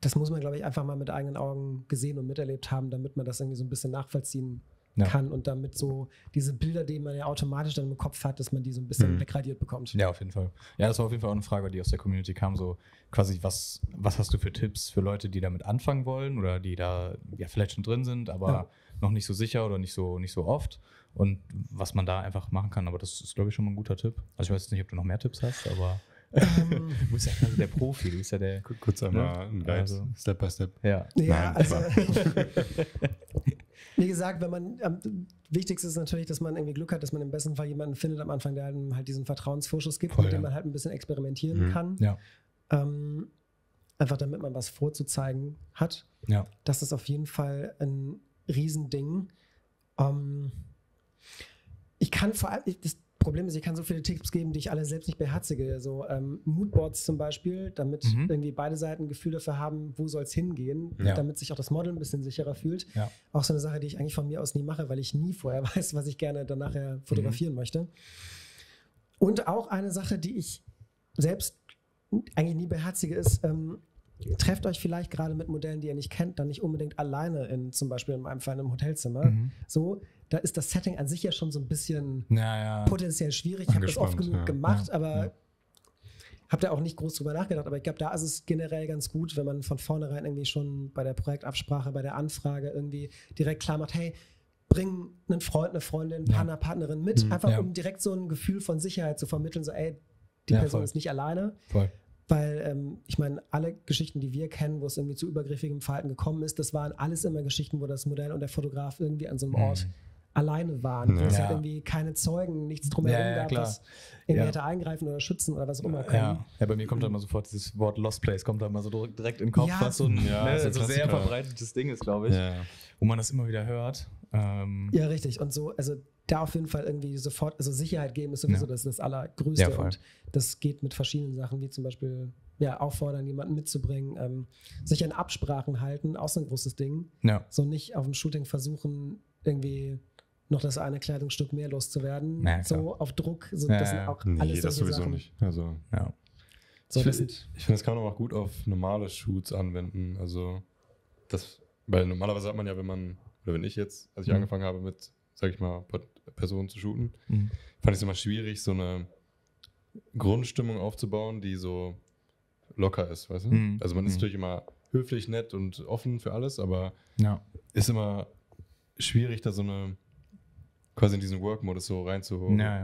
Speaker 3: das muss man, glaube ich, einfach mal mit eigenen Augen gesehen und miterlebt haben, damit man das irgendwie so ein bisschen nachvollziehen
Speaker 1: Ja.
Speaker 3: kann und damit so diese Bilder, die man ja automatisch dann im Kopf hat, dass man die so ein bisschen
Speaker 2: Mhm.
Speaker 3: wegradiert bekommt.
Speaker 1: Ja, auf jeden Fall. Ja, das war auf jeden Fall auch eine Frage, die aus der Community kam. So quasi, was, was hast du für Tipps für Leute, die damit anfangen wollen oder die da ja vielleicht schon drin sind, aber
Speaker 3: Ja.
Speaker 1: noch nicht so sicher oder nicht so, nicht so oft und was man da einfach machen kann. Aber das ist, glaube ich, schon mal ein guter Tipp. Also ich weiß jetzt nicht, ob du noch mehr Tipps hast, aber
Speaker 3: Ähm, (laughs)
Speaker 1: du bist ja quasi der Profi, du bist ja der.
Speaker 2: Kur- Kurz einmal ein Guide,
Speaker 1: Also-
Speaker 2: Step by Step.
Speaker 1: Ja.
Speaker 3: Ja,
Speaker 2: Nein,
Speaker 3: also (laughs) wie gesagt, wenn man am wichtigste ist natürlich, dass man irgendwie Glück hat, dass man im besten Fall jemanden findet am Anfang, der einem halt diesen Vertrauensvorschuss gibt,
Speaker 1: Voll,
Speaker 3: mit dem
Speaker 1: ja.
Speaker 3: man halt ein bisschen experimentieren
Speaker 2: Mhm.
Speaker 3: kann.
Speaker 1: Ja.
Speaker 3: Ähm, einfach damit man was vorzuzeigen hat.
Speaker 1: Ja.
Speaker 3: Das ist auf jeden Fall ein Riesending. Ähm, ich kann vor allem, das Problem ist, ich kann so viele Tipps geben, die ich alle selbst nicht beherzige. So ähm, Moodboards zum Beispiel, damit
Speaker 1: Mhm.
Speaker 3: irgendwie beide Seiten ein Gefühl dafür haben, wo soll es hingehen,
Speaker 1: Ja.
Speaker 3: damit sich auch das Model ein bisschen sicherer fühlt.
Speaker 1: Ja.
Speaker 3: Auch so eine Sache, die ich eigentlich von mir aus nie mache, weil ich nie vorher (laughs) weiß, was ich gerne dann nachher
Speaker 1: Mhm.
Speaker 3: fotografieren möchte. Und auch eine Sache, die ich selbst eigentlich nie beherzige, ist, ähm, trefft euch vielleicht gerade mit Modellen, die ihr nicht kennt, dann nicht unbedingt alleine in zum Beispiel in meinem Fall in einem Hotelzimmer.
Speaker 1: Mhm.
Speaker 3: So, da ist das Setting an sich ja schon so ein bisschen
Speaker 1: Naja.
Speaker 3: potenziell schwierig. Ich habe das oft genug
Speaker 2: ja.
Speaker 3: gemacht,
Speaker 1: Ja,
Speaker 3: aber
Speaker 1: ja.
Speaker 3: habe da auch nicht groß drüber nachgedacht. Aber ich glaube, da ist es generell ganz gut, wenn man von vornherein irgendwie schon bei der Projektabsprache, bei der Anfrage irgendwie direkt klar macht, hey, bring einen Freund, eine Freundin,
Speaker 1: Ja.
Speaker 3: Partner, Partnerin mit,
Speaker 2: Mhm,
Speaker 3: einfach
Speaker 1: ja.
Speaker 3: um direkt so ein Gefühl von Sicherheit zu vermitteln, so ey, die
Speaker 1: Ja,
Speaker 3: Person
Speaker 1: voll.
Speaker 3: ist nicht alleine.
Speaker 1: Voll.
Speaker 3: Weil ähm, ich meine, alle Geschichten, die wir kennen, wo es irgendwie zu übergriffigem Verhalten gekommen ist, das waren alles immer Geschichten, wo das Modell und der Fotograf irgendwie an so einem Ort
Speaker 1: Mhm.
Speaker 3: alleine waren.
Speaker 2: Ja.
Speaker 3: Wo es
Speaker 1: Ja.
Speaker 3: halt irgendwie keine Zeugen, nichts drumherum
Speaker 1: Ja, ja,
Speaker 3: gab, was irgendwie
Speaker 1: Ja.
Speaker 3: hätte eingreifen oder schützen oder was auch immer können.
Speaker 1: Ja. ja, bei mir kommt da immer sofort dieses Wort Lost Place, kommt da immer so direkt- in den Kopf,
Speaker 3: Ja.
Speaker 1: was so ein,
Speaker 2: Ja,
Speaker 1: ne,
Speaker 2: ist ein
Speaker 1: so sehr verbreitetes Ding ist, glaube ich,
Speaker 2: Ja.
Speaker 1: wo man das immer wieder hört. Ähm,
Speaker 3: Ja, richtig. Und so, also da auf jeden Fall irgendwie sofort, also Sicherheit geben ist sowieso
Speaker 1: Ja.
Speaker 3: das, das Allergrößte.
Speaker 1: Ja,
Speaker 3: und das geht mit verschiedenen Sachen, wie zum Beispiel ja, auffordern, jemanden mitzubringen, ähm, sich an Absprachen halten, auch so ein großes Ding.
Speaker 1: ja.
Speaker 3: So nicht auf dem Shooting versuchen, irgendwie noch das eine Kleidungsstück mehr loszuwerden.
Speaker 1: Ja, klar.
Speaker 3: so auf Druck. So,
Speaker 1: Ja,
Speaker 3: das sind auch
Speaker 2: Nee,
Speaker 3: alles
Speaker 2: das sowieso
Speaker 3: Sachen.
Speaker 2: nicht. Also,
Speaker 1: ja.
Speaker 3: So,
Speaker 2: ich finde, find, das kann man auch gut auf normale Shoots anwenden. Also, das, weil normalerweise hat man ja, wenn man, oder wenn ich jetzt, als ich
Speaker 1: Mhm.
Speaker 2: angefangen habe mit, sag ich mal, Personen zu shooten,
Speaker 1: Mhm.
Speaker 2: fand ich es immer schwierig, so eine Grundstimmung aufzubauen, die so locker ist, weißt du?
Speaker 1: Mhm.
Speaker 2: Also man ist
Speaker 1: Mhm.
Speaker 2: natürlich immer höflich, nett und offen für alles, aber
Speaker 1: ja.
Speaker 2: ist immer schwierig, da so eine quasi in diesen Work-Modus so reinzugehen
Speaker 1: Ja,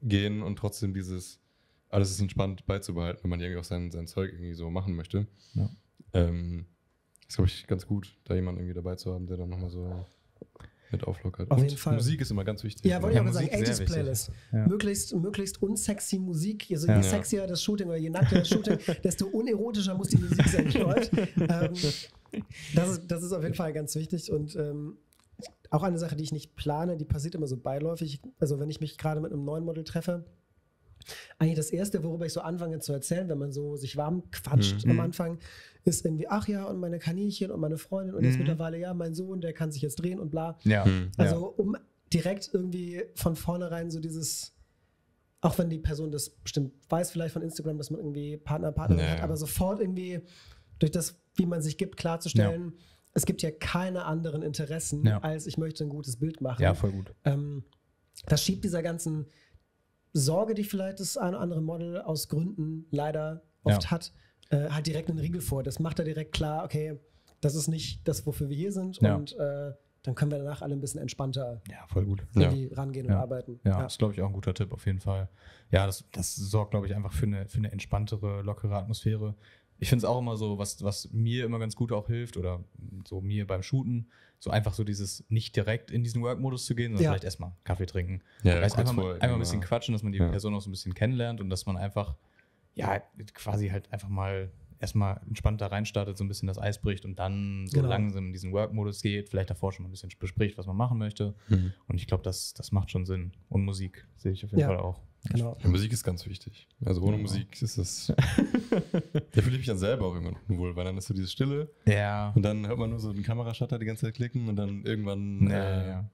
Speaker 1: ja.
Speaker 2: und trotzdem dieses alles ist entspannt beizubehalten, wenn man irgendwie auch sein, sein Zeug irgendwie so machen möchte.
Speaker 1: Ja.
Speaker 2: Ähm, ist, glaube ich, ganz gut, da jemanden irgendwie dabei zu haben, der dann nochmal so mit auflockert.
Speaker 3: Auf
Speaker 2: und
Speaker 3: jeden Fall.
Speaker 2: Musik ist immer ganz wichtig.
Speaker 3: ja, wollte ich
Speaker 1: Ja,
Speaker 3: auch mal sagen,
Speaker 1: Musik sehr
Speaker 3: 80s
Speaker 1: wichtig.
Speaker 3: Playlist.
Speaker 1: Ja.
Speaker 3: Möglichst, möglichst unsexy Musik. Also je
Speaker 1: Ja.
Speaker 3: sexier das Shooting oder je nackter das Shooting, (laughs) desto unerotischer muss die Musik sein, läuft. Ähm, das, ist, das ist auf jeden Fall ganz wichtig und ähm, auch eine Sache, die ich nicht plane, die passiert immer so beiläufig. Also wenn ich mich gerade mit einem neuen Model treffe, eigentlich das Erste, worüber ich so anfange zu erzählen, wenn man so sich warm quatscht
Speaker 1: Mhm.
Speaker 3: am Anfang, ist irgendwie, ach ja, und meine Kaninchen und meine Freundin und jetzt
Speaker 1: Mhm.
Speaker 3: mittlerweile, ja, mein Sohn, der kann sich jetzt drehen und bla.
Speaker 1: Ja.
Speaker 2: Hm.
Speaker 3: Also um direkt irgendwie von vornherein so dieses, auch wenn die Person das bestimmt weiß, vielleicht von Instagram, dass man irgendwie Partner, Partnerin
Speaker 2: Ja,
Speaker 3: hat,
Speaker 2: ja.
Speaker 3: aber sofort irgendwie durch das, wie man sich gibt, klarzustellen, es gibt ja keine anderen Interessen,
Speaker 1: Ja.
Speaker 3: als ich möchte ein gutes Bild machen.
Speaker 1: ja, voll gut.
Speaker 3: Ähm, das schiebt dieser ganzen Sorge, die vielleicht das eine oder andere Model aus Gründen leider oft
Speaker 1: Ja.
Speaker 3: hat, äh, halt direkt einen Riegel vor. Das macht er direkt klar, okay, das ist nicht das, wofür wir hier sind
Speaker 1: Ja.
Speaker 3: und äh, dann können wir danach alle ein bisschen entspannter
Speaker 1: Ja, voll gut.
Speaker 3: Irgendwie rangehen und arbeiten.
Speaker 1: Ja, ist, glaube ich, auch ein guter Tipp, auf jeden Fall. Ja, das, das sorgt, glaube ich, einfach für eine, für eine entspanntere, lockere Atmosphäre. Ich finde es auch immer so, was, was mir immer ganz gut auch hilft, oder so mir beim Shooten, so einfach so dieses nicht direkt in diesen Work-Modus zu gehen, sondern
Speaker 3: Ja.
Speaker 1: vielleicht erstmal Kaffee trinken.
Speaker 2: Ja, kurz
Speaker 1: einfach, mal- einmal ein bisschen quatschen, dass man die
Speaker 2: Ja.
Speaker 1: Person auch so ein bisschen kennenlernt und dass man einfach, ja, quasi halt einfach mal erstmal entspannt da reinstartet, so ein bisschen das Eis bricht und dann so
Speaker 3: Genau.
Speaker 1: langsam in diesen Work-Modus geht, vielleicht davor schon mal ein bisschen bespricht, was man machen möchte.
Speaker 2: Mhm.
Speaker 1: Und ich glaube, das, das macht schon Sinn. Und Musik sehe ich auf jeden
Speaker 3: Ja.
Speaker 1: Fall auch.
Speaker 3: Genau.
Speaker 2: Ja, Musik ist ganz wichtig. Also ohne
Speaker 1: Ja.
Speaker 2: Musik ist es. (laughs) da fühle ich mich dann selber auch irgendwann unwohl, weil dann ist so diese Stille
Speaker 1: Ja.
Speaker 2: und dann hört man nur so den Kamerashutter die ganze Zeit klicken und dann irgendwann
Speaker 1: Ja,
Speaker 2: äh,
Speaker 1: ja.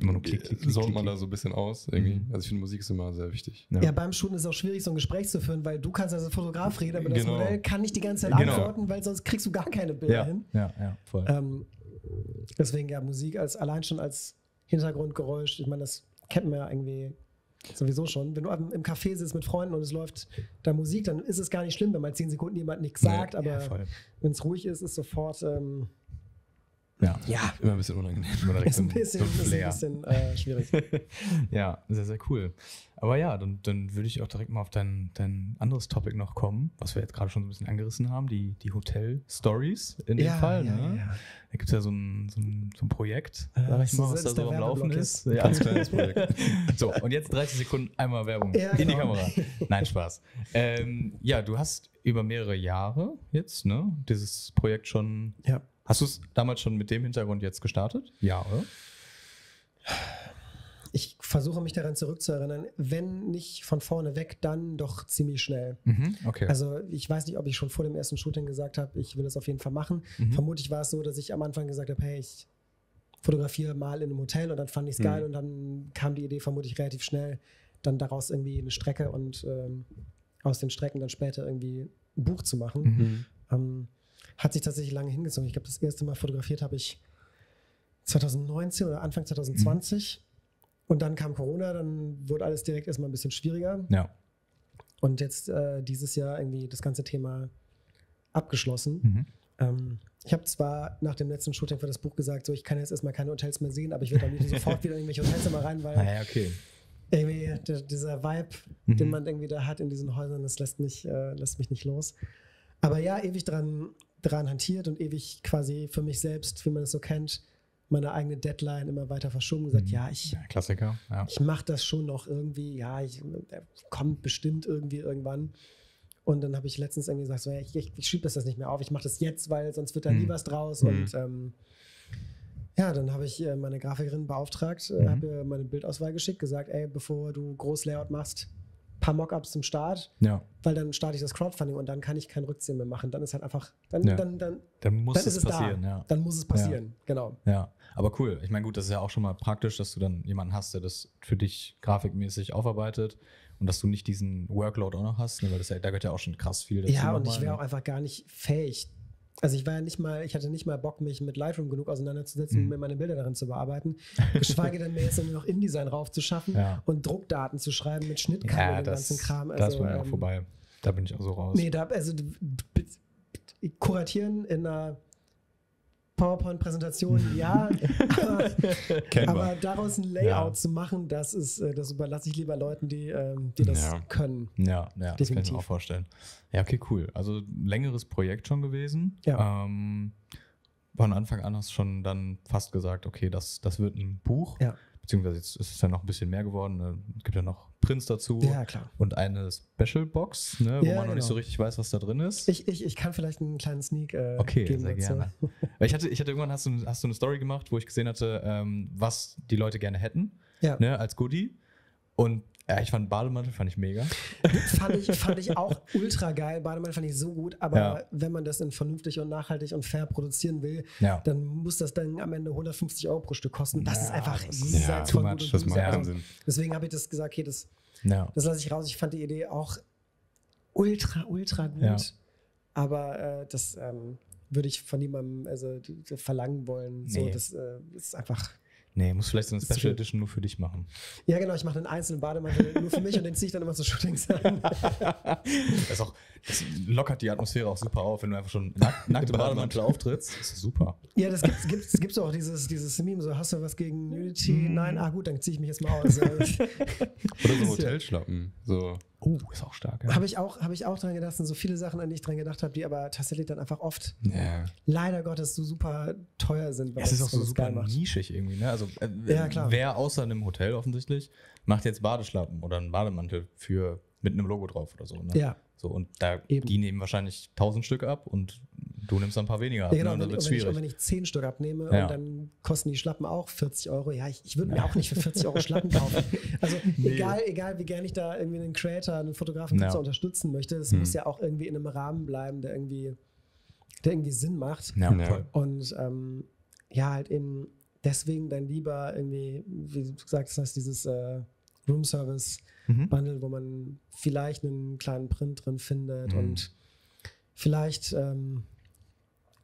Speaker 1: Immer nur klick, klick, klick, klick,
Speaker 2: man da so ein bisschen aus irgendwie.
Speaker 1: Mhm.
Speaker 2: Also ich finde Musik ist immer sehr wichtig.
Speaker 1: Ja.
Speaker 3: Ja. beim Shooten ist es auch schwierig, so ein Gespräch zu führen, weil du kannst als Fotograf reden, aber das
Speaker 2: Genau.
Speaker 3: Modell kann nicht die ganze Zeit
Speaker 1: Genau.
Speaker 3: antworten, weil sonst kriegst du gar keine Bilder
Speaker 1: ja,
Speaker 3: hin.
Speaker 1: ja, ja, voll.
Speaker 3: Ähm, deswegen ja, Musik als allein schon als Hintergrundgeräusch, ich meine, das kennt man ja irgendwie sowieso schon. Wenn du im Café sitzt mit Freunden und es läuft da Musik, dann ist es gar nicht schlimm, wenn mal zehn Sekunden jemand nichts
Speaker 2: Nee.
Speaker 3: sagt,
Speaker 1: ja,
Speaker 3: aber
Speaker 1: voll.
Speaker 3: wenn es ruhig ist, ist sofort ähm,
Speaker 1: Ja.
Speaker 3: ja,
Speaker 2: Immer ein bisschen unangenehm. (laughs)
Speaker 1: Direkt
Speaker 3: ist ein bisschen,
Speaker 1: so
Speaker 3: ist ein bisschen äh, (laughs) schwierig.
Speaker 1: ja, sehr, sehr cool. Aber ja, dann, dann würde ich auch direkt mal auf dein, dein anderes Topic noch kommen, was wir jetzt gerade schon so ein bisschen angerissen haben, die, die Hotel-Stories in dem
Speaker 3: Ja,
Speaker 1: Fall.
Speaker 3: ja,
Speaker 1: ne?
Speaker 3: ja.
Speaker 1: Da gibt es ja so ein, so, ein, so ein Projekt,
Speaker 3: Äh,
Speaker 1: sag ich mal, was
Speaker 3: ist
Speaker 1: da so am Laufen ist.
Speaker 3: jetzt.
Speaker 1: Ja.
Speaker 2: Ganz kleines Projekt.
Speaker 1: So, und jetzt 30 Sekunden einmal Werbung in die
Speaker 3: genau.
Speaker 1: Kamera. Nein, Spaß. Ähm, ja, du hast über mehrere Jahre jetzt, ne, dieses Projekt schon.
Speaker 3: Ja.
Speaker 1: Hast du es damals schon mit dem Hintergrund jetzt gestartet? Ja, oder?
Speaker 3: ich versuche mich daran zurückzuerinnern, wenn nicht von vorne weg, dann doch ziemlich schnell.
Speaker 1: Mhm. Okay.
Speaker 3: Also ich weiß nicht, ob ich schon vor dem ersten Shooting gesagt habe, ich will das auf jeden Fall machen.
Speaker 1: Mhm.
Speaker 3: Vermutlich war es so, dass ich am Anfang gesagt habe, hey, ich fotografiere mal in einem Hotel und dann fand ich es
Speaker 2: Mhm.
Speaker 3: geil und dann kam die Idee vermutlich relativ schnell, dann daraus irgendwie eine Strecke und ähm, aus den Strecken dann später irgendwie ein Buch zu machen.
Speaker 1: Mhm.
Speaker 3: Ähm, hat sich tatsächlich lange hingezogen. Ich glaube, das erste Mal fotografiert habe ich 2019 oder Anfang 2020. Und dann kam Corona, dann wurde alles direkt erstmal ein bisschen schwieriger.
Speaker 1: Ja.
Speaker 3: Und jetzt äh, dieses Jahr irgendwie das ganze Thema abgeschlossen.
Speaker 1: Mhm.
Speaker 3: Ähm, ich habe zwar nach dem letzten Shooting für das Buch gesagt, so ich kann jetzt erstmal keine Hotels mehr sehen, aber ich werde auch (laughs) nicht sofort wieder in irgendwelche Hotelzimmer rein, weil
Speaker 1: Naja, okay.
Speaker 3: irgendwie der, dieser Vibe,
Speaker 1: Mhm.
Speaker 3: den man irgendwie da hat in diesen Häusern, das lässt mich, äh, lässt mich nicht los. Aber ja, ewig dran, dran hantiert und ewig quasi für mich selbst, wie man es so kennt, meine eigene Deadline immer weiter verschoben, gesagt,
Speaker 1: Mhm.
Speaker 3: ja, ich,
Speaker 1: Klassiker. Ja.
Speaker 3: ich mache das schon noch irgendwie, ja, ich, äh, kommt bestimmt irgendwie irgendwann. Und dann habe ich letztens irgendwie gesagt, so, ja, ich, ich, ich schiebe das jetzt nicht mehr auf, ich mache das jetzt, weil sonst wird da nie
Speaker 1: Mhm.
Speaker 3: was draus.
Speaker 2: Mhm.
Speaker 3: Und ähm, ja, dann habe ich äh, meine Grafikerin beauftragt, äh,
Speaker 1: Mhm.
Speaker 3: habe ihr meine Bildauswahl geschickt, gesagt, ey, bevor du Großlayout machst, paar Mockups zum Start,
Speaker 1: ja.
Speaker 3: weil dann starte ich das Crowdfunding und dann kann ich keinen Rückzieher mehr machen. Dann ist halt einfach, dann,
Speaker 1: Ja.
Speaker 3: dann, dann,
Speaker 1: Dann muss
Speaker 3: dann
Speaker 1: es
Speaker 3: es
Speaker 1: passieren,
Speaker 3: da.
Speaker 1: ja.
Speaker 3: Dann muss es passieren, genau.
Speaker 1: Ja, aber cool. Ich meine, gut, das ist ja auch schon mal praktisch, dass du dann jemanden hast, der das für dich grafikmäßig aufarbeitet und dass du nicht diesen Workload auch noch hast, ne, weil das da gehört ja auch schon krass viel dazu.
Speaker 3: Ja, und ich wäre
Speaker 1: ne?
Speaker 3: auch einfach gar nicht fähig. Also ich war ja nicht mal, ich hatte nicht mal Bock, mich mit Lightroom genug auseinanderzusetzen,
Speaker 1: Mhm.
Speaker 3: um mir meine Bilder darin zu bearbeiten. (laughs) Geschweige denn mir jetzt irgendwie noch InDesign raufzuschaffen
Speaker 1: Ja.
Speaker 3: und Druckdaten zu schreiben mit Schnittkarten
Speaker 1: Ja,
Speaker 3: und dem
Speaker 1: das,
Speaker 3: ganzen Kram.
Speaker 1: da ist man ja auch
Speaker 3: ähm,
Speaker 1: vorbei. Da bin ich auch so raus.
Speaker 3: Nee, da, also kuratieren in einer PowerPoint-Präsentation, ja, (laughs) aber, aber daraus ein Layout
Speaker 1: Ja.
Speaker 3: zu machen, das ist, äh, das überlasse ich lieber Leuten, die, ähm, die das
Speaker 2: Ja.
Speaker 3: können.
Speaker 1: Ja, ja das kann ich mir auch vorstellen. Ja, okay, cool. Also ein längeres Projekt schon gewesen.
Speaker 3: Ja.
Speaker 1: Ähm, von Anfang an hast du schon dann fast gesagt, okay, das, das wird ein Buch.
Speaker 3: Ja.
Speaker 1: Beziehungsweise jetzt ist es ja noch ein bisschen mehr geworden. ne? Es gibt ja noch Prints dazu.
Speaker 3: Ja, klar.
Speaker 1: Und eine Special Box, ne, wo
Speaker 3: Ja,
Speaker 1: man noch nicht
Speaker 3: genau.
Speaker 1: so richtig weiß, was da drin ist.
Speaker 3: Ich, ich, ich kann vielleicht einen kleinen Sneak äh,
Speaker 1: Okay,
Speaker 3: geben
Speaker 1: sehr
Speaker 3: dazu.
Speaker 1: gerne. (laughs) Ich hatte, ich hatte irgendwann hast du, hast du eine Story gemacht, wo ich gesehen hatte, ähm, was die Leute gerne hätten,
Speaker 3: Ja.
Speaker 1: ne, als Goodie. Und ja, ich fand Bademantel fand ich mega.
Speaker 3: fand, ich, (laughs) fand ich auch ultra geil. Bademann fand ich so gut, aber
Speaker 1: Ja.
Speaker 3: wenn man das in vernünftig und nachhaltig und fair produzieren will,
Speaker 1: Ja.
Speaker 3: dann muss das dann am Ende 150 Euro pro Stück kosten. Das
Speaker 1: Ja,
Speaker 3: ist einfach jenseits von gut
Speaker 2: Das macht
Speaker 3: Also
Speaker 2: Sinn.
Speaker 3: Deswegen habe ich das gesagt, okay, das, das lasse ich raus. Ich fand die Idee auch ultra, ultra gut. Aber äh, das ähm, würde ich von niemandem also, verlangen wollen. So,
Speaker 1: Nee.
Speaker 3: das äh, ist einfach.
Speaker 1: Nee, muss vielleicht so eine Special. Edition nur für dich machen.
Speaker 3: Ja, genau, ich mache einen einzelnen Bademantel nur für mich und den ziehe ich dann immer zu Shootings an. (laughs)
Speaker 1: Das, ist auch, das lockert die Atmosphäre auch super auf, wenn du einfach schon nack, nackt im Bademantel auftrittst. Das ist super.
Speaker 3: Ja, das gibt's, gibt's, gibt's auch dieses, dieses Meme, so hast du was gegen Nudity?
Speaker 1: Mm.
Speaker 3: Nein, ah gut, dann ziehe ich mich jetzt mal aus. (laughs)
Speaker 2: Oder so Hotelschlappen. So.
Speaker 1: Oh, ist auch stark. Ja.
Speaker 3: habe ich, auch, hab ich auch dran gedacht, sind so viele Sachen, an die ich dran gedacht habe, die aber tatsächlich dann einfach oft
Speaker 2: Ja.
Speaker 3: leider Gottes so super teuer sind. weil
Speaker 1: Es ist auch so super nischig irgendwie, ne? Also, äh,
Speaker 3: Ja, klar.
Speaker 1: wer außer einem Hotel offensichtlich macht jetzt Badeschlappen oder einen Bademantel für mit einem Logo drauf oder so. Ne?
Speaker 3: Ja,
Speaker 1: So, und da,
Speaker 3: Eben.
Speaker 1: die nehmen wahrscheinlich 1000 Stück ab und du nimmst dann ein paar weniger ab.
Speaker 3: ja genau.
Speaker 1: ne?
Speaker 3: Und wenn, und
Speaker 1: wird
Speaker 3: wenn, ich, und wenn ich 10 Stück abnehme
Speaker 1: Ja.
Speaker 3: und dann kosten die Schlappen auch 40 Euro, ja, ich, ich würde mir auch nicht für 40 Euro Schlappen kaufen. (laughs) Also
Speaker 1: Nee.
Speaker 3: egal, egal, wie gerne ich da irgendwie einen Creator, einen Fotografen
Speaker 1: Ja.
Speaker 3: so unterstützen möchte, es
Speaker 2: Hm.
Speaker 3: muss ja auch irgendwie in einem Rahmen bleiben, der irgendwie, der irgendwie Sinn macht.
Speaker 1: ja,
Speaker 2: Ja.
Speaker 3: Und ähm, ja, halt eben deswegen dann lieber irgendwie, wie du gesagt hast, dieses äh, Room Service
Speaker 1: Mhm.
Speaker 3: Bundle, wo man vielleicht einen kleinen Print drin findet
Speaker 1: Mhm.
Speaker 3: und vielleicht, ähm,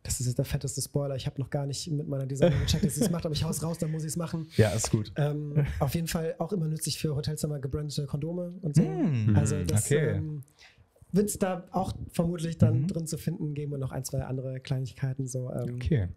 Speaker 3: das ist jetzt der fetteste Spoiler, ich habe noch gar nicht mit meiner Designerin gecheckt, dass sie es macht, aber ich hau's raus, dann muss ich es machen. (laughs)
Speaker 1: Ja, ist gut.
Speaker 3: Ähm, auf jeden Fall auch immer nützlich für Hotelzimmer gebrandete Kondome und so.
Speaker 1: Mm,
Speaker 3: Also das
Speaker 1: okay.
Speaker 3: ähm, wird es da auch vermutlich dann
Speaker 1: Mhm.
Speaker 3: drin zu finden geben und noch ein, zwei andere Kleinigkeiten so. Ähm,
Speaker 1: Okay.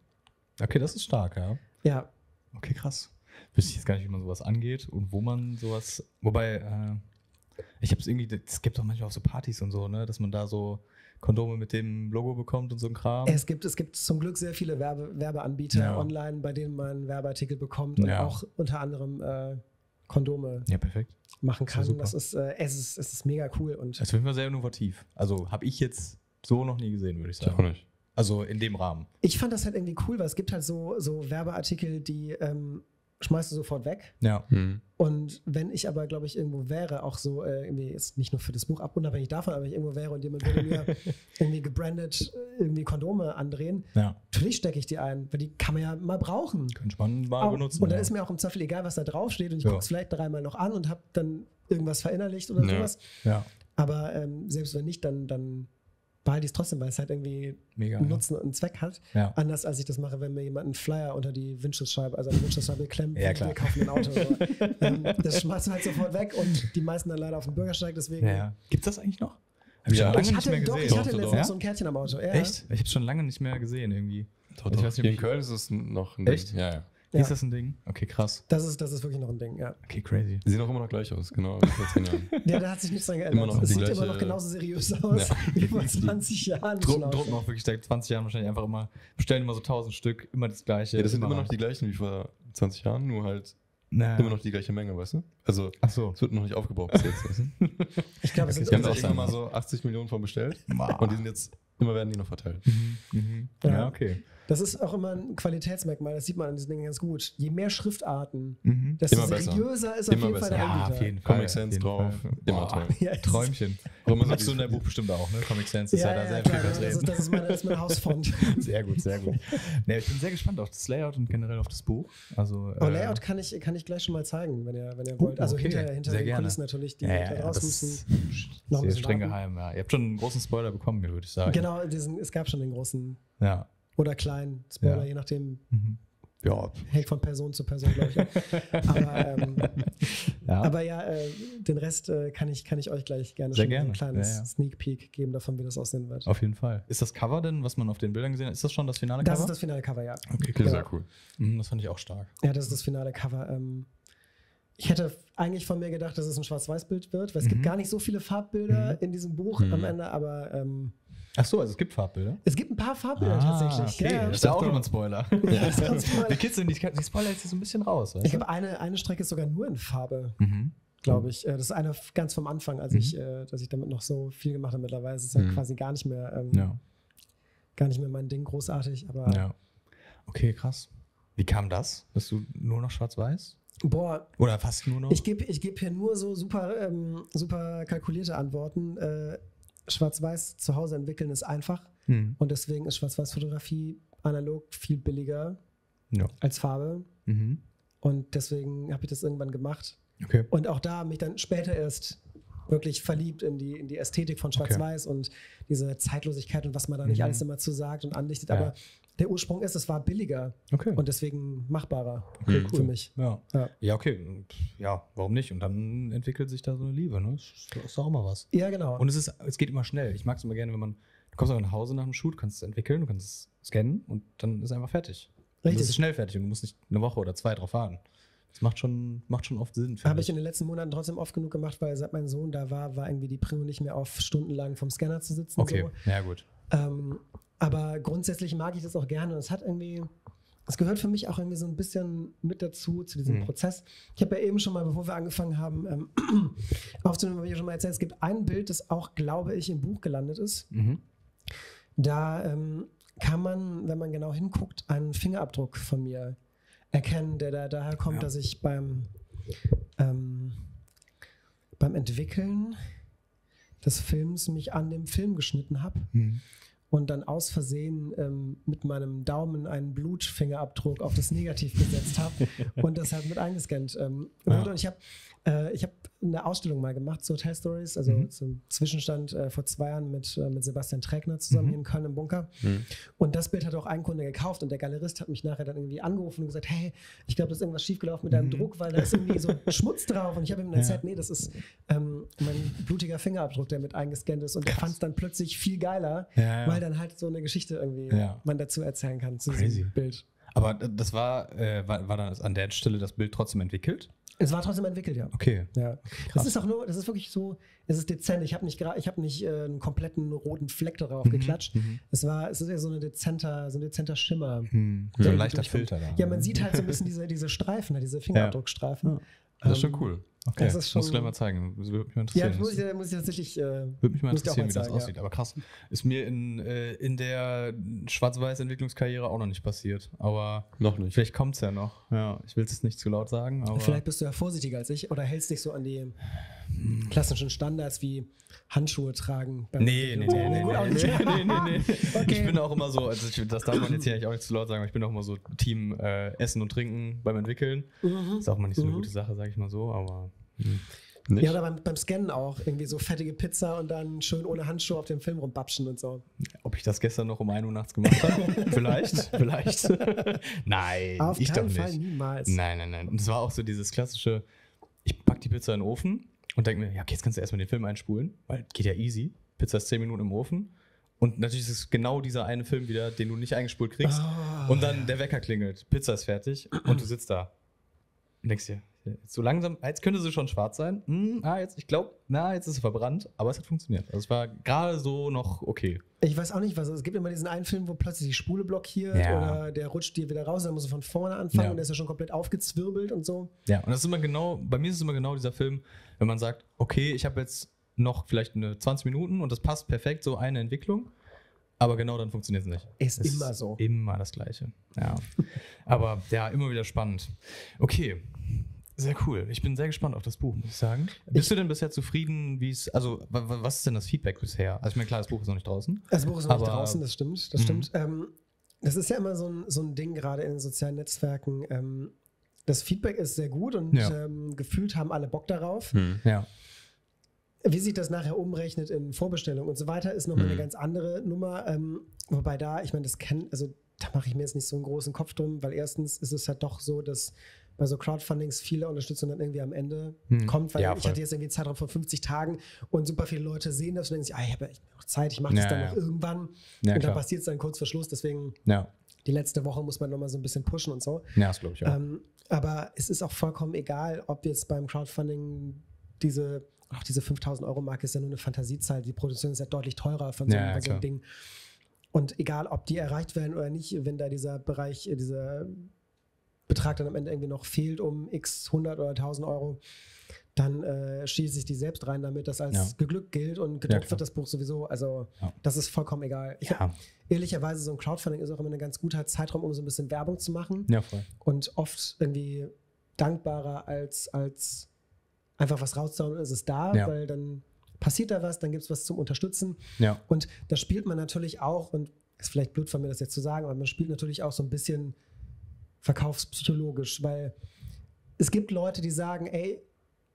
Speaker 1: Okay, das ist stark, ja.
Speaker 3: Ja,
Speaker 1: Okay, krass. Wüsste ich jetzt gar nicht, wie man sowas angeht und wo man sowas. Wobei, äh, ich habe es irgendwie, es gibt doch manchmal auch so Partys und so, ne, dass man da so Kondome mit dem Logo bekommt und so ein Kram.
Speaker 3: Es gibt, es gibt zum Glück sehr viele Werbe, Werbeanbieter
Speaker 1: Ja.
Speaker 3: online, bei denen man Werbeartikel bekommt und
Speaker 1: Ja.
Speaker 3: auch unter anderem äh, Kondome
Speaker 1: ja, perfekt.
Speaker 3: machen kann.
Speaker 1: super.
Speaker 3: Das ist, äh, es ist, es ist mega cool. Und
Speaker 1: Das ist auf jeden Fall sehr innovativ. Also habe ich jetzt so noch nie gesehen, würde ich
Speaker 2: Ich auch
Speaker 1: sagen.
Speaker 2: nicht.
Speaker 1: Also in dem Rahmen.
Speaker 3: ich fand das halt irgendwie cool, weil es gibt halt so, so Werbeartikel, die ähm, schmeißt du sofort weg.
Speaker 1: Ja.
Speaker 2: Hm.
Speaker 3: Und wenn ich aber, glaube ich, irgendwo wäre, auch so, äh, irgendwie jetzt nicht nur für das Buch ab, unabhängig davon, aber wenn ich irgendwo wäre und jemand würde mir (laughs) irgendwie gebrandet äh, irgendwie Kondome andrehen,
Speaker 1: Ja.
Speaker 3: natürlich stecke ich die ein, weil die kann man ja mal brauchen.
Speaker 1: Könnte man mal
Speaker 3: Auch-
Speaker 1: benutzen.
Speaker 3: und dann
Speaker 1: ja.
Speaker 3: ist mir auch im Zweifel egal, was da draufsteht und ich
Speaker 1: Ja.
Speaker 3: gucke es vielleicht dreimal noch an und habe dann irgendwas verinnerlicht oder
Speaker 2: Ja.
Speaker 3: sowas.
Speaker 1: ja,
Speaker 3: Aber ähm, selbst wenn nicht, dann, dann behalte ich es trotzdem, weil es halt irgendwie
Speaker 1: mega.
Speaker 3: einen
Speaker 1: ja.
Speaker 3: Nutzen und einen Zweck hat.
Speaker 1: Ja.
Speaker 3: Anders als ich das mache, wenn mir jemand einen Flyer unter die Windschutzscheibe, also eine Windschutzscheibe klemmt,
Speaker 1: Ja,
Speaker 3: wir
Speaker 1: klar.
Speaker 3: kaufen ein Auto. (laughs) Ähm, das schmeißt du halt sofort weg und die meisten dann leider auf dem Bürgersteig, deswegen.
Speaker 1: Ja. Gibt das eigentlich noch? Hab ich
Speaker 2: Ja.
Speaker 1: schon lange
Speaker 3: Ich
Speaker 1: nicht
Speaker 3: hatte,
Speaker 1: mehr
Speaker 3: doch,
Speaker 1: gesehen.
Speaker 3: ich hatte
Speaker 2: Doch, doch,
Speaker 3: letztens
Speaker 1: doch.
Speaker 3: so ein Kärtchen am Auto. Ja,
Speaker 1: Echt? Ich habe schon lange nicht mehr gesehen irgendwie.
Speaker 2: Doch,
Speaker 1: Ich
Speaker 2: doch.
Speaker 1: weiß nicht,
Speaker 2: Hier in Köln ist es noch ein
Speaker 1: Echt?
Speaker 2: Ding. Ja, ja.
Speaker 3: Ja.
Speaker 1: Ist das ein Ding? Okay, krass.
Speaker 3: Das ist, das ist wirklich noch ein Ding, ja.
Speaker 1: Okay, crazy.
Speaker 2: Die sehen auch immer noch gleich aus, genau (laughs) wie vor zehn Jahren.
Speaker 3: Ja, da hat sich nichts dran geändert.
Speaker 2: Immer noch
Speaker 3: es sieht
Speaker 2: gleiche-
Speaker 3: immer noch genauso seriös aus
Speaker 2: Ja. (laughs)
Speaker 3: wie vor 20 Jahren.
Speaker 1: Drucken, drucken auch wirklich seit 20 Jahren wahrscheinlich einfach immer, bestellen immer so 1000 Stück, immer das gleiche.
Speaker 2: Ja, das sind immer noch die gleichen wie vor 20 Jahren, nur halt
Speaker 1: Naja.
Speaker 2: immer noch die gleiche Menge, weißt du? Also,
Speaker 1: Ach so.
Speaker 2: es wird noch nicht aufgebraucht bis jetzt. Weißt du? (laughs)
Speaker 3: Ich glaube, es
Speaker 1: Okay,
Speaker 3: sind
Speaker 2: Die haben
Speaker 1: das
Speaker 2: sich
Speaker 1: ist
Speaker 2: irgendwann mal
Speaker 1: auch
Speaker 2: so 80 Millionen von bestellt
Speaker 1: Wow.
Speaker 2: und die sind jetzt, immer werden die noch verteilt.
Speaker 1: Mhm, mhm.
Speaker 3: Ja.
Speaker 1: Ja, okay.
Speaker 3: Das ist auch immer ein Qualitätsmerkmal, das sieht man an diesen Dingen ganz gut. Je mehr Schriftarten,
Speaker 1: Mhm.
Speaker 3: desto
Speaker 2: Immer besser.
Speaker 3: seriöser ist auf
Speaker 2: Immer
Speaker 3: jeden Fall der
Speaker 2: besser.
Speaker 1: Ja, auf jeden Fall.
Speaker 2: Comic Sans drauf,
Speaker 1: Fall.
Speaker 2: immer toll.
Speaker 3: Ja,
Speaker 1: Träumchen. (laughs)
Speaker 2: So
Speaker 1: Hast du in deinem Buch bestimmt auch, ne? Comic Sans ist ja, da sehr
Speaker 3: klar,
Speaker 1: viel
Speaker 3: das, ist,
Speaker 1: vertreten.
Speaker 3: das, ist mein, das ist mein Hausfond. (laughs)
Speaker 1: Sehr gut, sehr gut. Nee, ich bin sehr gespannt auf das Layout und generell auf das Buch. Also,
Speaker 3: Oh,
Speaker 1: äh,
Speaker 3: Layout kann ich, kann ich gleich schon mal zeigen, wenn ihr, wenn ihr
Speaker 1: Oh,
Speaker 3: wollt. Also
Speaker 1: okay.
Speaker 3: hinter, hinter
Speaker 1: Sehr
Speaker 3: den
Speaker 1: gerne.
Speaker 3: Kulissen natürlich, die
Speaker 1: ja, ja,
Speaker 3: da
Speaker 1: ja,
Speaker 3: draußen
Speaker 1: das
Speaker 3: müssen. noch
Speaker 1: sehr streng
Speaker 3: warten.
Speaker 1: geheim, ja. Ihr habt schon einen großen Spoiler bekommen, würde ich sagen.
Speaker 3: Genau, diesen, es gab schon den großen
Speaker 1: Ja.
Speaker 3: Oder kleinen Spoiler,
Speaker 1: Ja.
Speaker 3: je nachdem,
Speaker 1: Mhm. Ja.
Speaker 3: hängt von Person zu Person, glaube ich. (laughs) aber, ähm,
Speaker 1: ja.
Speaker 3: aber ja, äh, den Rest äh, kann, ich, kann ich euch gleich gerne
Speaker 1: Sehr
Speaker 3: schon
Speaker 1: gerne.
Speaker 3: ein kleines
Speaker 1: Ja, ja.
Speaker 3: Sneak Peek geben davon, wie das aussehen wird.
Speaker 1: auf jeden Fall. Ist das Cover denn, was man auf den Bildern gesehen hat, ist das schon das finale
Speaker 3: Das
Speaker 1: Cover?
Speaker 3: ist das finale Cover, ja.
Speaker 1: okay, cool.
Speaker 2: sehr cool.
Speaker 1: Mhm, das fand ich auch stark.
Speaker 3: Ja, das ist das finale Cover. Ähm, ich hätte eigentlich von mir gedacht, dass es ein Schwarz-Weiß-Bild wird, weil es gibt
Speaker 1: Mhm.
Speaker 3: gar nicht so viele Farbbilder
Speaker 1: Mhm.
Speaker 3: in diesem Buch
Speaker 2: Mhm.
Speaker 3: am Ende, aber ähm,
Speaker 1: Ach so, also es gibt Farbbilder.
Speaker 3: es gibt ein paar Farbbilder tatsächlich.
Speaker 1: Ah, Okay,
Speaker 3: Ja,
Speaker 1: das ist ja auch nochmal ein Spoiler. (laughs)
Speaker 3: ein Spoiler.
Speaker 1: Die Kids, die, die Spoiler jetzt so ein bisschen raus. Weißt
Speaker 3: Ich
Speaker 1: du?
Speaker 3: glaube, eine, eine Strecke ist sogar nur in Farbe,
Speaker 1: Mhm.
Speaker 3: glaube ich. Äh, Das ist eine ganz vom Anfang, als
Speaker 1: Mhm.
Speaker 3: ich, äh, dass ich damit noch so viel gemacht habe mittlerweile. Es ist ja
Speaker 2: Mhm.
Speaker 3: quasi gar nicht mehr, ähm,
Speaker 1: Ja,
Speaker 3: gar nicht mehr mein Ding, großartig. Aber
Speaker 1: ja. Okay, krass. Wie kam das, dass du nur noch schwarz-weiß?
Speaker 3: boah,
Speaker 1: Oder fast nur noch?
Speaker 3: Ich gebe ich geb hier nur so super, ähm, super kalkulierte Antworten. Äh, Schwarz-Weiß zu Hause entwickeln ist einfach
Speaker 1: Mhm.
Speaker 3: und deswegen ist Schwarz-Weiß-Fotografie analog viel billiger
Speaker 1: Ja.
Speaker 3: als Farbe
Speaker 1: Mhm.
Speaker 3: und deswegen habe ich das irgendwann gemacht
Speaker 1: Okay.
Speaker 3: und auch da mich dann später erst wirklich verliebt in die, in die Ästhetik von Schwarz-Weiß und diese Zeitlosigkeit und was man da nicht
Speaker 1: Mhm.
Speaker 3: alles immer zu sagt und andichtet.
Speaker 1: Ja.
Speaker 3: Aber der Ursprung ist, es war billiger
Speaker 1: Okay.
Speaker 3: und deswegen machbarer
Speaker 1: okay,
Speaker 2: Mhm.
Speaker 3: für mich.
Speaker 1: Ja.
Speaker 3: Ja.
Speaker 1: ja, okay. Ja, warum nicht? Und dann entwickelt sich da so eine Liebe, ne? Das ist- doch auch mal was.
Speaker 3: Ja, genau.
Speaker 1: Und es ist, es geht immer schnell. Ich mag es immer gerne, wenn man, du kommst auch nach Hause nach dem Shoot, kannst es entwickeln, du kannst es scannen und dann ist es einfach fertig. Und
Speaker 3: Richtig.
Speaker 1: Es ist schnell fertig und du musst nicht eine Woche oder zwei drauf warten. Das macht schon, macht schon oft Sinn.
Speaker 3: Habe ich in den letzten Monaten trotzdem oft genug gemacht, weil seit mein Sohn da war, war irgendwie die Prio nicht mehr auf stundenlang vom Scanner zu sitzen.
Speaker 1: Okay, ja gut.
Speaker 3: So. Ähm, aber grundsätzlich mag ich das auch gerne. Und es hat irgendwie, es gehört für mich auch irgendwie so ein bisschen mit dazu, zu diesem
Speaker 1: Mhm.
Speaker 3: Prozess. Ich habe ja eben schon mal, bevor wir angefangen haben, ähm, (clears throat) aufzunehmen, habe ich ja schon mal erzählt, es gibt ein Bild, das auch, glaube ich, im Buch gelandet ist.
Speaker 1: Mhm.
Speaker 3: Da ähm, kann man, wenn man genau hinguckt, einen Fingerabdruck von mir erkennen, der da daher kommt,
Speaker 1: Ja.
Speaker 3: dass ich beim, ähm, beim Entwickeln des Films mich an dem Film geschnitten habe
Speaker 1: Mhm.
Speaker 3: Und dann aus Versehen ähm, mit meinem Daumen einen Blutfingerabdruck auf das Negativ gesetzt habe (laughs) und das halt mit eingescannt ähm,
Speaker 1: Ja.
Speaker 3: wurde. Und ich habe äh, ich hab eine Ausstellung mal gemacht zu Hotel Stories, also
Speaker 1: Mhm.
Speaker 3: zum Zwischenstand äh, vor zwei Jahren mit, äh, mit Sebastian Trägner zusammen
Speaker 1: Mhm.
Speaker 3: hier in Köln im Bunker.
Speaker 2: Mhm.
Speaker 3: Und das Bild hat auch ein Kunde gekauft und der Galerist hat mich nachher dann irgendwie angerufen und gesagt, hey, ich glaube, da ist irgendwas schiefgelaufen mit deinem
Speaker 1: Mhm.
Speaker 3: Druck, weil da ist irgendwie so (laughs) Schmutz drauf. Und ich habe ihm dann
Speaker 1: Ja.
Speaker 3: erzählt, nee, das ist ähm, mein blutiger Fingerabdruck, der mit eingescannt ist. Und er fand es dann plötzlich viel geiler,
Speaker 1: Ja, ja.
Speaker 3: weil dann halt so eine Geschichte irgendwie
Speaker 1: Ja.
Speaker 3: man dazu erzählen kann zu
Speaker 1: Crazy.
Speaker 3: diesem Bild.
Speaker 1: Aber das war, äh, war, war dann an der Stelle das Bild trotzdem entwickelt?
Speaker 3: Es war trotzdem entwickelt, ja.
Speaker 1: Okay.
Speaker 3: Ja.
Speaker 1: Krass.
Speaker 3: Das ist auch nur, das ist wirklich so, es ist dezent. Ich habe nicht, gra- ich hab nicht äh, einen kompletten roten Fleck darauf
Speaker 1: Mhm,
Speaker 3: geklatscht.
Speaker 1: mhm.
Speaker 3: Es war, es ist eher so, eine dezenter, so ein dezenter Schimmer.
Speaker 1: Hm.
Speaker 3: Ja,
Speaker 1: So ein leichter. Filter da.
Speaker 3: Ja,
Speaker 1: ne?
Speaker 3: man sieht halt so ein bisschen (laughs) diese, diese Streifen, diese Fingerabdruckstreifen.
Speaker 1: Ja.
Speaker 2: Das ist
Speaker 3: Ähm,
Speaker 2: schon cool.
Speaker 1: Okay,
Speaker 3: Das ist schon-
Speaker 1: musst du gleich mal zeigen. Das würde mich mal
Speaker 3: Ja,
Speaker 1: interessieren.
Speaker 3: muss ich, muss ich tatsächlich. Äh,
Speaker 1: Würde mich mal interessieren,
Speaker 3: mal
Speaker 1: wie das aussieht.
Speaker 3: ja.
Speaker 1: Aber krass. Ist mir in, äh, in der Schwarz-Weiß-Entwicklungskarriere auch noch nicht passiert. Aber
Speaker 2: Noch nicht.
Speaker 1: vielleicht kommt es ja noch. Ja, ich will es jetzt nicht zu laut sagen, aber.
Speaker 3: vielleicht bist du ja vorsichtiger als ich oder hältst dich so an die klassischen Standards wie Handschuhe tragen. beim
Speaker 1: Nee, nee,
Speaker 3: Entwickeln.
Speaker 1: nee, nee,
Speaker 3: auch
Speaker 1: nee, nee, nee, nee.
Speaker 3: Okay.
Speaker 1: Ich bin auch immer so, also ich, das darf man jetzt hier eigentlich auch nicht zu laut sagen, aber ich bin auch immer so Team äh, Essen und Trinken beim Entwickeln.
Speaker 3: Mhm.
Speaker 1: Ist auch mal nicht so eine
Speaker 3: Mhm.
Speaker 1: gute Sache, sage ich mal so, aber.
Speaker 2: Nicht?
Speaker 3: Ja, oder beim, beim Scannen auch. Irgendwie so fettige Pizza und dann schön ohne Handschuhe auf dem Film rumbapschen und so.
Speaker 1: Ob ich das gestern noch um 1 Uhr nachts gemacht habe? (laughs) vielleicht, vielleicht. (laughs) nein,
Speaker 3: Auf
Speaker 1: ich doch
Speaker 3: keinen
Speaker 1: nicht.
Speaker 3: Fall niemals.
Speaker 1: Nein, nein, nein. Und es war auch so dieses klassische, ich pack die Pizza in den Ofen und denke mir, ja, okay, jetzt kannst du erstmal den Film einspulen, weil geht ja easy. Pizza ist 10 Minuten im Ofen. Und natürlich ist es genau dieser eine Film wieder, den du nicht eingespult kriegst.
Speaker 3: Ah.
Speaker 1: und dann der Wecker klingelt, Pizza ist fertig und du sitzt da. Und denkst dir, so langsam, jetzt könnte sie schon schwarz sein. Hm, ah, jetzt, ich glaube, na, jetzt ist sie verbrannt, aber es hat funktioniert. Also es war gerade so noch okay.
Speaker 3: Ich weiß auch nicht, was es gibt immer diesen einen Film, wo plötzlich die Spule blockiert
Speaker 1: Ja.
Speaker 3: oder der rutscht dir wieder raus, dann musst du von vorne anfangen
Speaker 1: Ja.
Speaker 3: und der ist ja schon komplett aufgezwirbelt und so.
Speaker 1: Ja, und das ist immer genau, bei mir ist es immer genau dieser Film, wenn man sagt, okay, ich habe jetzt noch vielleicht eine 20 Minuten und das passt perfekt, so eine Entwicklung. Aber genau dann funktioniert es nicht.
Speaker 3: Ist
Speaker 1: Es
Speaker 3: immer so.
Speaker 1: Immer das Gleiche. Ja. Aber ja, immer wieder spannend. Okay. Sehr cool. Ich bin sehr gespannt auf das Buch, muss ich sagen. Bist du denn bisher zufrieden, wie es, also wa- wa- was ist denn das Feedback bisher? Also ich meine, klar, das Buch ist noch nicht draußen.
Speaker 3: Das Buch ist noch nicht draußen, das stimmt. Das
Speaker 1: Mhm.
Speaker 3: stimmt. Ähm, das ist ja immer so ein, so ein Ding, gerade in den sozialen Netzwerken. Ähm, das Feedback ist sehr gut und
Speaker 1: Ja.
Speaker 3: ähm, gefühlt haben alle Bock darauf.
Speaker 2: Hm.
Speaker 1: Ja.
Speaker 3: Wie sich das nachher umrechnet in Vorbestellungen und so weiter, ist nochmal
Speaker 2: Mhm.
Speaker 3: eine ganz andere Nummer. Ähm, wobei da, ich meine, das kennt, also da mache ich mir jetzt nicht so einen großen Kopf drum, weil erstens ist es halt doch so, dass bei so Crowdfundings viele Unterstützung dann irgendwie am Ende
Speaker 1: Mhm.
Speaker 3: kommt, weil
Speaker 1: Ja,
Speaker 3: ich hatte jetzt irgendwie einen Zeitraum von 50 Tagen und super viele Leute sehen das und denken sich, ah, ich habe echt noch Zeit, ich mache das
Speaker 1: Ja,
Speaker 3: dann noch irgendwann. Und dann passiert es dann kurz vor Schluss, deswegen die letzte Woche muss man nochmal so ein bisschen pushen und so.
Speaker 1: Ja, das glaube ich auch.
Speaker 3: Ähm, aber es ist auch vollkommen egal, ob jetzt beim Crowdfunding diese, auch diese 5000 Euro Marke ist ja nur eine Fantasiezahl. Die Produktion ist ja deutlich teurer von so, einem- so einem. Ding. Und egal, ob die erreicht werden oder nicht, wenn da dieser Bereich, dieser Betrag dann am Ende irgendwie noch fehlt um x 100 oder 1000 Euro, dann äh, schieße ich die selbst rein, damit das als
Speaker 1: Ja.
Speaker 3: geglückt gilt und
Speaker 1: Ja,
Speaker 3: gedruckt
Speaker 1: klar.
Speaker 3: wird das Buch sowieso. Also
Speaker 1: Ja.
Speaker 3: das ist vollkommen egal. Ich
Speaker 1: ja.
Speaker 3: ehrlicherweise, so ein Crowdfunding ist auch immer ein ganz guter Zeitraum, um so ein bisschen Werbung zu machen
Speaker 1: ja, voll.
Speaker 3: und oft irgendwie dankbarer als, als einfach was rauszuhauen, ist es da,
Speaker 1: Ja.
Speaker 3: weil dann passiert da was, dann gibt es was zum Unterstützen.
Speaker 1: Ja.
Speaker 3: Und da spielt man natürlich auch, und ist vielleicht blöd von mir das jetzt zu sagen, aber man spielt natürlich auch so ein bisschen verkaufspsychologisch, weil es gibt Leute, die sagen, ey,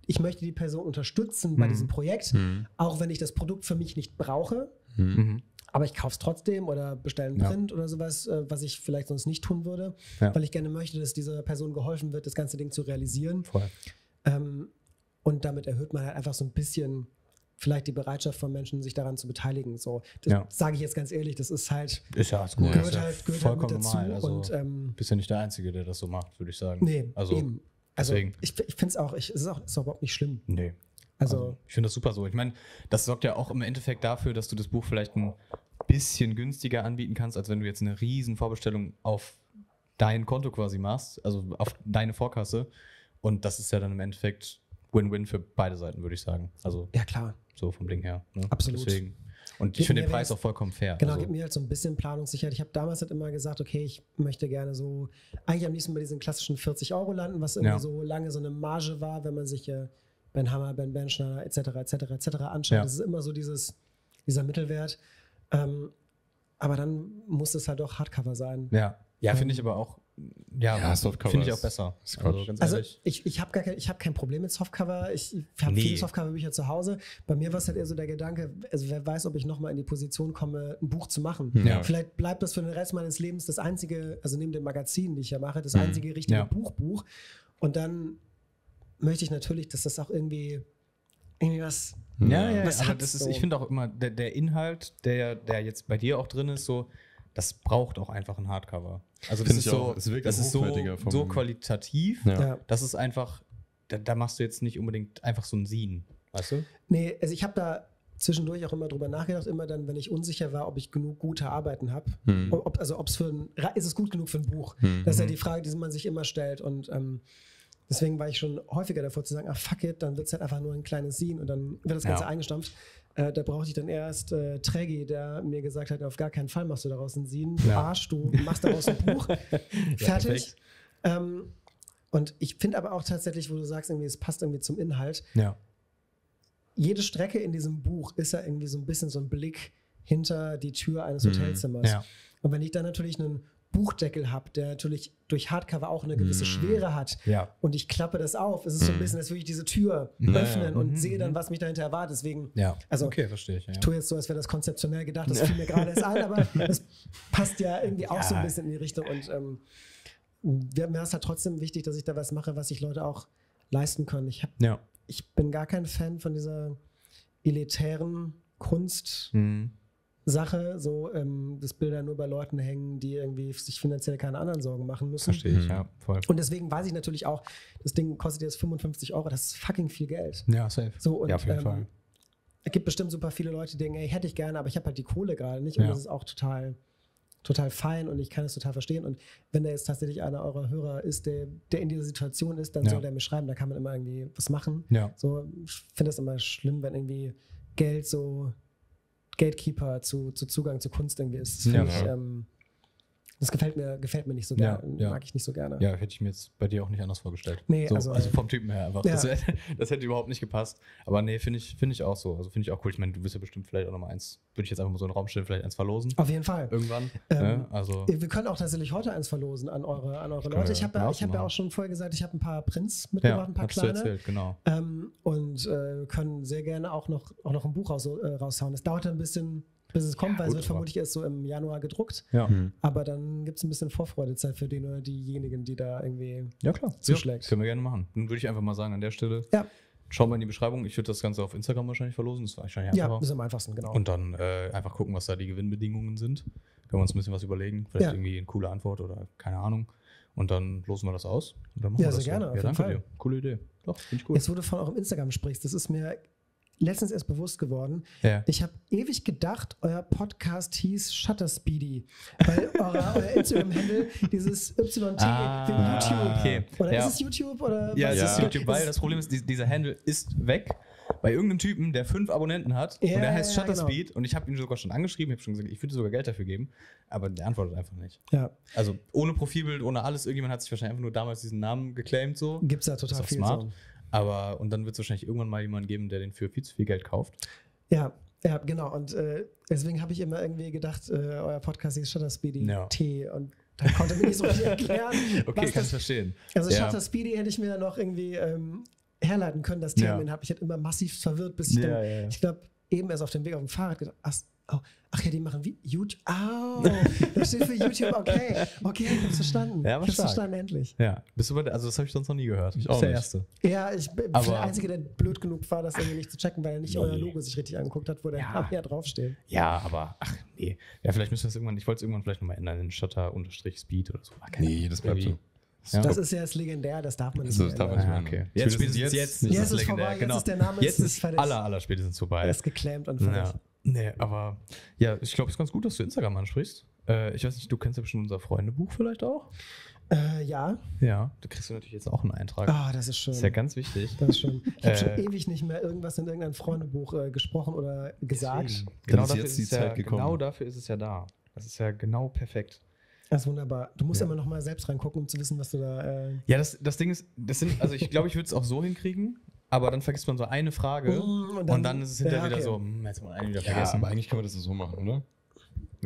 Speaker 3: ich möchte die Person unterstützen bei
Speaker 1: Mhm.
Speaker 3: diesem Projekt,
Speaker 2: Hm.
Speaker 3: auch wenn ich das Produkt für mich nicht brauche,
Speaker 2: Hm.
Speaker 1: Mhm.
Speaker 3: aber ich kaufe es trotzdem oder bestelle einen
Speaker 1: Ja.
Speaker 3: Print oder sowas, äh, was ich vielleicht sonst nicht tun würde,
Speaker 1: Ja.
Speaker 3: weil ich gerne möchte, dass dieser Person geholfen wird, das ganze Ding zu realisieren.
Speaker 1: Voll.
Speaker 3: Ähm, und damit erhöht man halt einfach so ein bisschen vielleicht die Bereitschaft von Menschen, sich daran zu beteiligen. So, das
Speaker 1: Ja.
Speaker 3: sage ich jetzt ganz ehrlich, das ist halt,
Speaker 1: Ist ja,
Speaker 2: Ja,
Speaker 1: gut.
Speaker 3: gehört,
Speaker 1: ja
Speaker 3: halt, gehört halt
Speaker 1: vollkommen
Speaker 3: dazu.
Speaker 1: normal. Also,
Speaker 3: und ähm,
Speaker 1: bist ja nicht der Einzige, der das so macht, würde ich sagen.
Speaker 3: nee,
Speaker 1: also,
Speaker 3: eben. Also
Speaker 1: deswegen.
Speaker 3: ich, ich finde es auch, ich, es ist auch, ist auch überhaupt nicht schlimm.
Speaker 1: Nee.
Speaker 3: Also,
Speaker 1: Also, ich finde das super so. Ich meine, das sorgt ja auch im Endeffekt dafür, dass du das Buch vielleicht ein bisschen günstiger anbieten kannst, als wenn du jetzt eine riesen Vorbestellung auf dein Konto quasi machst, also auf deine Vorkasse. Und das ist ja dann im Endeffekt Win-Win für beide Seiten, würde ich sagen. Also
Speaker 3: ja klar.
Speaker 1: so vom Ding her. Ne?
Speaker 3: Absolut.
Speaker 1: Deswegen. Und ich finde den Preis
Speaker 3: jetzt-
Speaker 1: auch vollkommen fair.
Speaker 3: Genau,
Speaker 1: also,
Speaker 3: gibt mir halt so ein bisschen Planungssicherheit. Ich habe damals halt immer gesagt, okay, ich möchte gerne so, eigentlich am liebsten bei diesen klassischen 40 Euro landen, was irgendwie
Speaker 1: Ja.
Speaker 3: so lange so eine Marge war, wenn man sich äh, Ben Hammer, Ben Benschner etc. etc. etc. anschaut.
Speaker 1: Ja.
Speaker 3: Das ist immer so dieses, dieser Mittelwert. Ähm, aber dann muss es halt auch Hardcover sein.
Speaker 1: ja, ja finde
Speaker 3: Ähm,
Speaker 1: ich aber auch, ja,
Speaker 2: Ja,
Speaker 1: finde ich auch besser. Also
Speaker 3: Also
Speaker 1: ehrlich.
Speaker 3: ich, ich habe gar kein, ich hab kein Problem mit Softcover. Ich, ich habe
Speaker 1: Nee.
Speaker 3: viele Softcover-Bücher zu Hause. Bei mir war es halt eher so der Gedanke, also wer weiß, ob ich nochmal in die Position komme, ein Buch zu machen.
Speaker 2: Ja.
Speaker 3: Vielleicht bleibt das für den Rest meines Lebens das einzige, also neben dem Magazin, die ich ja mache, das
Speaker 2: Mhm.
Speaker 3: einzige richtige
Speaker 1: Ja.
Speaker 3: Buchbuch. Und dann möchte ich natürlich, dass das auch irgendwie, irgendwie was.
Speaker 1: Ja, ja,
Speaker 3: Was
Speaker 1: aber
Speaker 3: hat's
Speaker 1: das ist,
Speaker 3: so?
Speaker 1: ich finde auch immer, der, der Inhalt, der, der jetzt bei dir auch drin ist, so, das braucht auch einfach ein Hardcover. Also das
Speaker 2: Finde
Speaker 1: ist
Speaker 2: ich
Speaker 1: so,
Speaker 2: auch. Es wirkt
Speaker 1: das
Speaker 2: auch
Speaker 1: ist so,
Speaker 2: hochwertiger vom-
Speaker 1: so qualitativ,
Speaker 2: Ja.
Speaker 1: Das ist einfach, da, da machst du jetzt nicht unbedingt einfach so ein Scene, weißt du?
Speaker 3: Nee, also ich habe da zwischendurch auch immer drüber nachgedacht, immer dann, wenn ich unsicher war, ob ich genug gute Arbeiten habe.
Speaker 2: Hm.
Speaker 3: Ob, also ob es für ein, ist es gut genug für ein Buch?
Speaker 2: Hm.
Speaker 3: Das ist ja die Frage, die man sich immer stellt. Und ähm, Deswegen war ich schon häufiger davor zu sagen, ah fuck it, dann wird es halt einfach nur ein kleines Scene und dann wird das Ganze
Speaker 1: Ja.
Speaker 3: eingestampft. Äh, da brauchte ich dann erst äh, Trägi, der mir gesagt hat, auf gar keinen Fall machst du daraus ein Scene.
Speaker 1: Ja.
Speaker 3: Arsch, du machst daraus ein Buch. (laughs) Fertig.
Speaker 1: perfekt.
Speaker 3: ähm, und ich finde aber auch tatsächlich, wo du sagst, irgendwie, es passt irgendwie zum Inhalt.
Speaker 1: Ja.
Speaker 3: Jede Strecke in diesem Buch ist ja irgendwie so ein bisschen so ein Blick hinter die Tür eines
Speaker 2: Mhm.
Speaker 3: Hotelzimmers.
Speaker 1: Ja.
Speaker 3: Und wenn ich dann natürlich einen Buchdeckel habe, der natürlich durch Hardcover auch eine gewisse
Speaker 2: Mhm.
Speaker 3: Schwere hat
Speaker 1: Ja.
Speaker 3: und ich klappe das auf, ist es so ein
Speaker 2: Mhm.
Speaker 3: bisschen, als würde ich diese Tür öffnen und
Speaker 1: Mhm,
Speaker 3: sehe dann,
Speaker 1: mhm.
Speaker 3: was mich dahinter erwartet. Deswegen,
Speaker 1: Ja.
Speaker 3: Also,
Speaker 1: okay, verstehe ich.
Speaker 3: Ich tue jetzt so, als wäre das konzeptionell gedacht, das (laughs) fiel mir gerade erst ein, aber das passt ja irgendwie auch so ein bisschen in die Richtung. Und ähm, mir ist halt trotzdem wichtig, dass ich da was mache, was sich Leute auch leisten können. Ich, hab,
Speaker 1: ja.
Speaker 3: ich bin gar kein Fan von dieser elitären Kunst.
Speaker 1: Mhm.
Speaker 3: Sache, so ähm, dass Bilder nur bei Leuten hängen, die irgendwie sich finanziell keine anderen Sorgen machen müssen.
Speaker 1: Verstehe ich,
Speaker 2: Mhm.
Speaker 1: ja, voll.
Speaker 3: Und deswegen weiß ich natürlich auch, das Ding kostet jetzt 55 Euro, das ist fucking viel Geld.
Speaker 1: Ja, safe.
Speaker 3: So, und,
Speaker 1: ja, auf jeden
Speaker 3: ähm,
Speaker 1: Fall.
Speaker 3: Es gibt bestimmt super viele Leute, die denken, ey, hätte ich gerne, aber ich habe halt die Kohle gerade nicht.
Speaker 1: Ja.
Speaker 3: Und das ist auch total, total fein und ich kann es total verstehen. Und wenn da jetzt tatsächlich einer eurer Hörer ist, der, der in dieser Situation ist, dann
Speaker 1: Ja.
Speaker 3: soll der mir schreiben, da kann man immer irgendwie was machen.
Speaker 1: Ja.
Speaker 3: So, ich finde das immer schlimm, wenn irgendwie Geld so Gatekeeper zu, zu Zugang zu Kunst irgendwie ist. Das,
Speaker 1: Ja.
Speaker 3: ich, ähm, das gefällt mir, gefällt mir nicht so
Speaker 1: Ja,
Speaker 3: gerne,
Speaker 1: ja.
Speaker 3: mag ich nicht so gerne.
Speaker 1: Ja, hätte ich mir jetzt bei dir auch nicht anders vorgestellt.
Speaker 3: Nee,
Speaker 1: so,
Speaker 3: also-
Speaker 1: also, vom Typen her einfach.
Speaker 3: Ja.
Speaker 1: Das, hätte, (laughs) das hätte überhaupt nicht gepasst. Aber nee, finde ich, finde ich auch so. Also finde ich auch cool. Ich meine, du wirst ja bestimmt vielleicht auch nochmal eins, würde ich jetzt einfach mal so in den Raum stellen, vielleicht eins verlosen.
Speaker 3: Auf jeden Fall.
Speaker 1: Irgendwann.
Speaker 3: Ähm,
Speaker 1: ne? Also.
Speaker 3: Wir können auch tatsächlich heute eins verlosen an eure, an eure Leute. Ich habe ja, ich hab ja auch schon vorher gesagt, ich habe ein paar Prints mitgebracht, ein paar
Speaker 1: hattest du
Speaker 3: kleine.
Speaker 1: erzählt, genau.
Speaker 3: Ähm, und äh, können sehr gerne auch noch, auch noch ein Buch raus, äh, raushauen. Es dauert ein bisschen, bis es kommt,
Speaker 1: Ja,
Speaker 3: weil es wird vermutlich erst so im Januar gedruckt.
Speaker 1: Ja.
Speaker 2: Mhm.
Speaker 3: Aber dann gibt es ein bisschen Vorfreudezeit für den oder diejenigen, die da irgendwie.
Speaker 1: Ja, klar.
Speaker 3: Zuschlägt.
Speaker 1: Ja, können wir gerne machen. Dann würde ich einfach mal sagen, an der Stelle,
Speaker 3: Ja.
Speaker 1: schau mal in die Beschreibung. Ich würde das Ganze auf Instagram wahrscheinlich verlosen. Das ist wahrscheinlich
Speaker 3: Ja,
Speaker 1: einfacher.
Speaker 3: das ist am einfachsten, genau.
Speaker 1: Und dann äh, einfach gucken, was da die Gewinnbedingungen sind. Können wir uns ein bisschen was überlegen. Vielleicht
Speaker 3: Ja.
Speaker 1: irgendwie eine coole Antwort oder keine Ahnung. Und dann losen wir das aus. Und dann machen
Speaker 3: Ja,
Speaker 1: wir
Speaker 3: sehr
Speaker 1: das
Speaker 3: gerne,
Speaker 1: So. Ja, danke
Speaker 3: Fall.
Speaker 1: dir. Coole Idee. Doch, finde ich cool.
Speaker 3: Jetzt, wo du von eurem Instagram sprichst, das ist mir letztens erst bewusst geworden.
Speaker 1: ja.
Speaker 3: Ich habe ewig gedacht, euer Podcast hieß Shutterspeedy, weil euer, euer Instagram-Handle (laughs) dieses YT
Speaker 1: Ah,
Speaker 3: wegen YouTube.
Speaker 1: okay.
Speaker 3: Oder
Speaker 1: Ja.
Speaker 3: ist es YouTube? Oder
Speaker 1: Ja,
Speaker 3: was
Speaker 1: es
Speaker 2: Ja.
Speaker 1: ist YouTube, weil das Problem ist, die- dieser Handle ist weg. Bei irgendeinem Typen, der fünf Abonnenten hat
Speaker 3: Ja,
Speaker 1: und der heißt
Speaker 3: ja,
Speaker 1: Shutter
Speaker 3: genau.
Speaker 1: Speed und ich habe ihn sogar schon angeschrieben, ich habe schon gesagt, ich würde sogar Geld dafür geben, aber der antwortet einfach nicht.
Speaker 3: Ja,
Speaker 1: Also ohne Profilbild, ohne alles, irgendjemand hat sich wahrscheinlich einfach nur damals diesen Namen geclaimt so.
Speaker 3: gibt es ja total viel.
Speaker 1: smart.
Speaker 3: So.
Speaker 1: Aber und dann wird es wahrscheinlich irgendwann mal jemanden geben, der den für viel zu viel Geld kauft.
Speaker 3: Ja, ja, genau. Und äh, deswegen habe ich immer irgendwie gedacht, äh, euer Podcast hieß Shutterspeedy
Speaker 1: Ja.
Speaker 3: T. Und da konnte mir nicht so richtig (laughs) erklären.
Speaker 1: Okay, kann ich verstehen.
Speaker 3: also
Speaker 1: Ja.
Speaker 3: Shutter Speedy hätte ich mir noch irgendwie ähm, herleiten können, das. Thema. Ja. habe ich halt immer massiv verwirrt, bis ich dann, ich glaube, eben erst auf dem Weg auf dem Fahrrad gedacht, ach, oh, ach ja, die machen wie YouTube. Oh, das steht für YouTube, okay. Okay, ich hab's verstanden.
Speaker 1: Ja, aber
Speaker 3: ich hab's
Speaker 1: stark.
Speaker 3: verstanden, endlich.
Speaker 1: Ja, bist du bei der, also das habe ich sonst noch nie gehört.
Speaker 2: Ich auch
Speaker 1: der
Speaker 2: nicht.
Speaker 1: Erste.
Speaker 3: Ja, ich bin
Speaker 1: Aber-
Speaker 3: der Einzige, der blöd genug war, das irgendwie nicht zu checken, weil er nicht
Speaker 1: Nee.
Speaker 3: euer Logo sich richtig angeguckt hat, wo der
Speaker 1: Ja.
Speaker 3: Ja draufsteht.
Speaker 1: Ja, aber ach nee. Ja, vielleicht müssen wir das irgendwann, ich wollte es irgendwann vielleicht nochmal ändern in Shutter-Speed oder so. Ah, keine
Speaker 2: Nee, das bleibt
Speaker 1: Irgendwie.
Speaker 2: so.
Speaker 1: Ja.
Speaker 3: Das ist ja das legendär, das darf man nicht mehr
Speaker 2: das darf man nicht
Speaker 1: Ah,
Speaker 2: mehr
Speaker 1: okay.
Speaker 2: ändern.
Speaker 1: Jetzt
Speaker 2: Spätestens jetzt
Speaker 1: jetzt.
Speaker 3: Jetzt
Speaker 1: ist es
Speaker 3: vorbei, jetzt
Speaker 1: Genau.
Speaker 3: ist der Name-
Speaker 1: jetzt
Speaker 3: ist
Speaker 1: ist aller, aller spätestens vorbei.
Speaker 3: Er ist geclaimed und fertig.
Speaker 1: Ja. Nee, aber ja, ich glaube, es ist ganz gut, dass du Instagram ansprichst. Äh, ich weiß nicht, du kennst ja bestimmt unser Freundebuch vielleicht auch.
Speaker 3: Äh, ja.
Speaker 1: Ja. Da kriegst du natürlich jetzt auch einen Eintrag.
Speaker 3: Ah, das ist schön.
Speaker 1: Das ist ja ganz wichtig.
Speaker 3: Das ist schön. Ich habe
Speaker 1: Äh,
Speaker 3: schon ewig nicht mehr irgendwas in irgendeinem Freundebuch äh, gesprochen oder gesagt.
Speaker 1: Deswegen. Genau
Speaker 2: ist
Speaker 1: dafür ist
Speaker 2: die
Speaker 1: es ja,
Speaker 2: gekommen.
Speaker 1: genau dafür ist es ja da. Das ist ja genau perfekt.
Speaker 3: Das ist wunderbar. Du musst
Speaker 1: Ja.
Speaker 3: immer noch mal selbst reingucken, um zu wissen, was du da. Äh,
Speaker 1: Ja, das, das Ding ist, das sind, also ich glaube, ich würde es auch so hinkriegen, aber dann vergisst man so eine Frage
Speaker 3: Mm,
Speaker 1: und
Speaker 3: und
Speaker 1: dann, ist es hinterher
Speaker 3: ja,
Speaker 1: wieder
Speaker 3: okay.
Speaker 1: so, hm, jetzt mal einen wieder
Speaker 2: Ja,
Speaker 1: vergessen.
Speaker 2: aber eigentlich kann man das so machen, oder?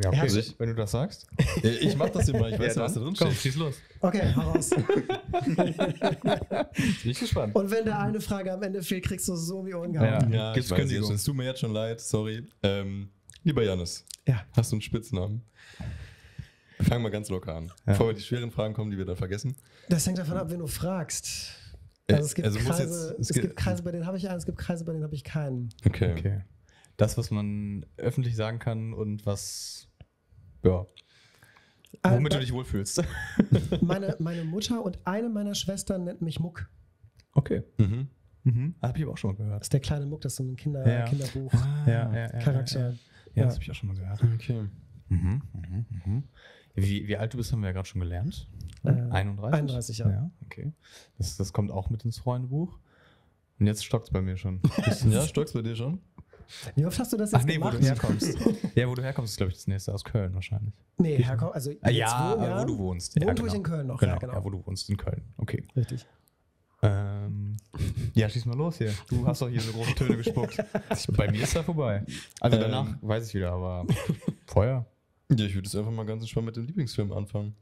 Speaker 1: Ja,
Speaker 3: Ja,
Speaker 2: Also ich, wenn du das sagst. Ja, ich mach das immer, ich weiß ja, was da drin
Speaker 1: Komm,
Speaker 2: steht.
Speaker 1: schieß los.
Speaker 3: Okay, hau raus. (laughs)
Speaker 1: Bin ich gespannt.
Speaker 3: Und wenn da eine Frage am Ende fehlt, kriegst du so um die Ohren gehauen.
Speaker 1: Ja.
Speaker 2: Ja,
Speaker 1: Gibt's Kündigung?
Speaker 2: jetzt, es tut mir jetzt schon leid, sorry. Ähm, lieber Janis,
Speaker 3: Ja.
Speaker 2: hast du einen Spitznamen? Wir fangen mal ganz locker an.
Speaker 1: Ja.
Speaker 2: Bevor wir die schweren Fragen kommen, die wir dann vergessen.
Speaker 3: Das hängt davon ab, wen du fragst.
Speaker 2: Äh,
Speaker 3: Also es gibt
Speaker 2: also
Speaker 3: Kreise,
Speaker 2: jetzt-
Speaker 3: es
Speaker 2: es
Speaker 3: gibt
Speaker 2: gibt-
Speaker 3: Kreise, bei denen habe ich einen, es gibt Kreise, bei denen habe ich keinen.
Speaker 2: Okay.
Speaker 1: Okay. Das, was man öffentlich sagen kann und was, ja, womit
Speaker 3: Äh,
Speaker 1: du dich wohlfühlst. (laughs)
Speaker 3: meine, meine Mutter und eine meiner Schwestern nennt mich Muck.
Speaker 1: Okay.
Speaker 2: Mhm.
Speaker 1: Mhm. Habe ich aber auch schon mal gehört.
Speaker 3: Das ist der kleine Muck, das ist so ein Kinder,
Speaker 1: Ja.
Speaker 3: Kinderbuch.
Speaker 1: Ja, ja, ja.
Speaker 3: Charakter.
Speaker 1: Ja, ja. ja
Speaker 3: Ja.
Speaker 1: das habe ich auch schon mal gehört.
Speaker 2: Okay.
Speaker 1: Mhm, mhm, mhm. Wie, wie alt du bist, haben wir ja gerade schon gelernt.
Speaker 3: Äh,
Speaker 1: 31?
Speaker 3: 31, ja.
Speaker 1: Ja, okay. Das, das kommt auch mit ins Freundebuch. Und jetzt stockt es bei mir schon. (laughs)
Speaker 2: Ja, stockst bei dir schon?
Speaker 3: Wie oft hast du das jetzt
Speaker 1: Ach nee, wo
Speaker 3: gemacht?
Speaker 1: du herkommst. (laughs) ja, wo du herkommst, ist, glaube ich, das nächste aus Köln wahrscheinlich.
Speaker 3: Nee, herkomm, also
Speaker 1: Ah,
Speaker 3: jetzt
Speaker 1: ja,
Speaker 3: wo,
Speaker 1: äh, wo du wohnst.
Speaker 3: Wohnen
Speaker 1: ja,
Speaker 3: tue ich
Speaker 1: genau.
Speaker 3: in Köln noch,
Speaker 1: Genau,
Speaker 3: ja, genau.
Speaker 1: ja, wo du wohnst, in Köln. Okay.
Speaker 3: Richtig.
Speaker 1: Ähm, ja, schieß mal los hier. Du hast doch hier so große Töne gespuckt. (laughs) Bei mir ist da vorbei. Also
Speaker 2: Ähm.
Speaker 1: danach weiß ich wieder, aber Feuer.
Speaker 2: Ja, ich würde jetzt einfach mal ganz entspannt mit dem Lieblingsfilm anfangen.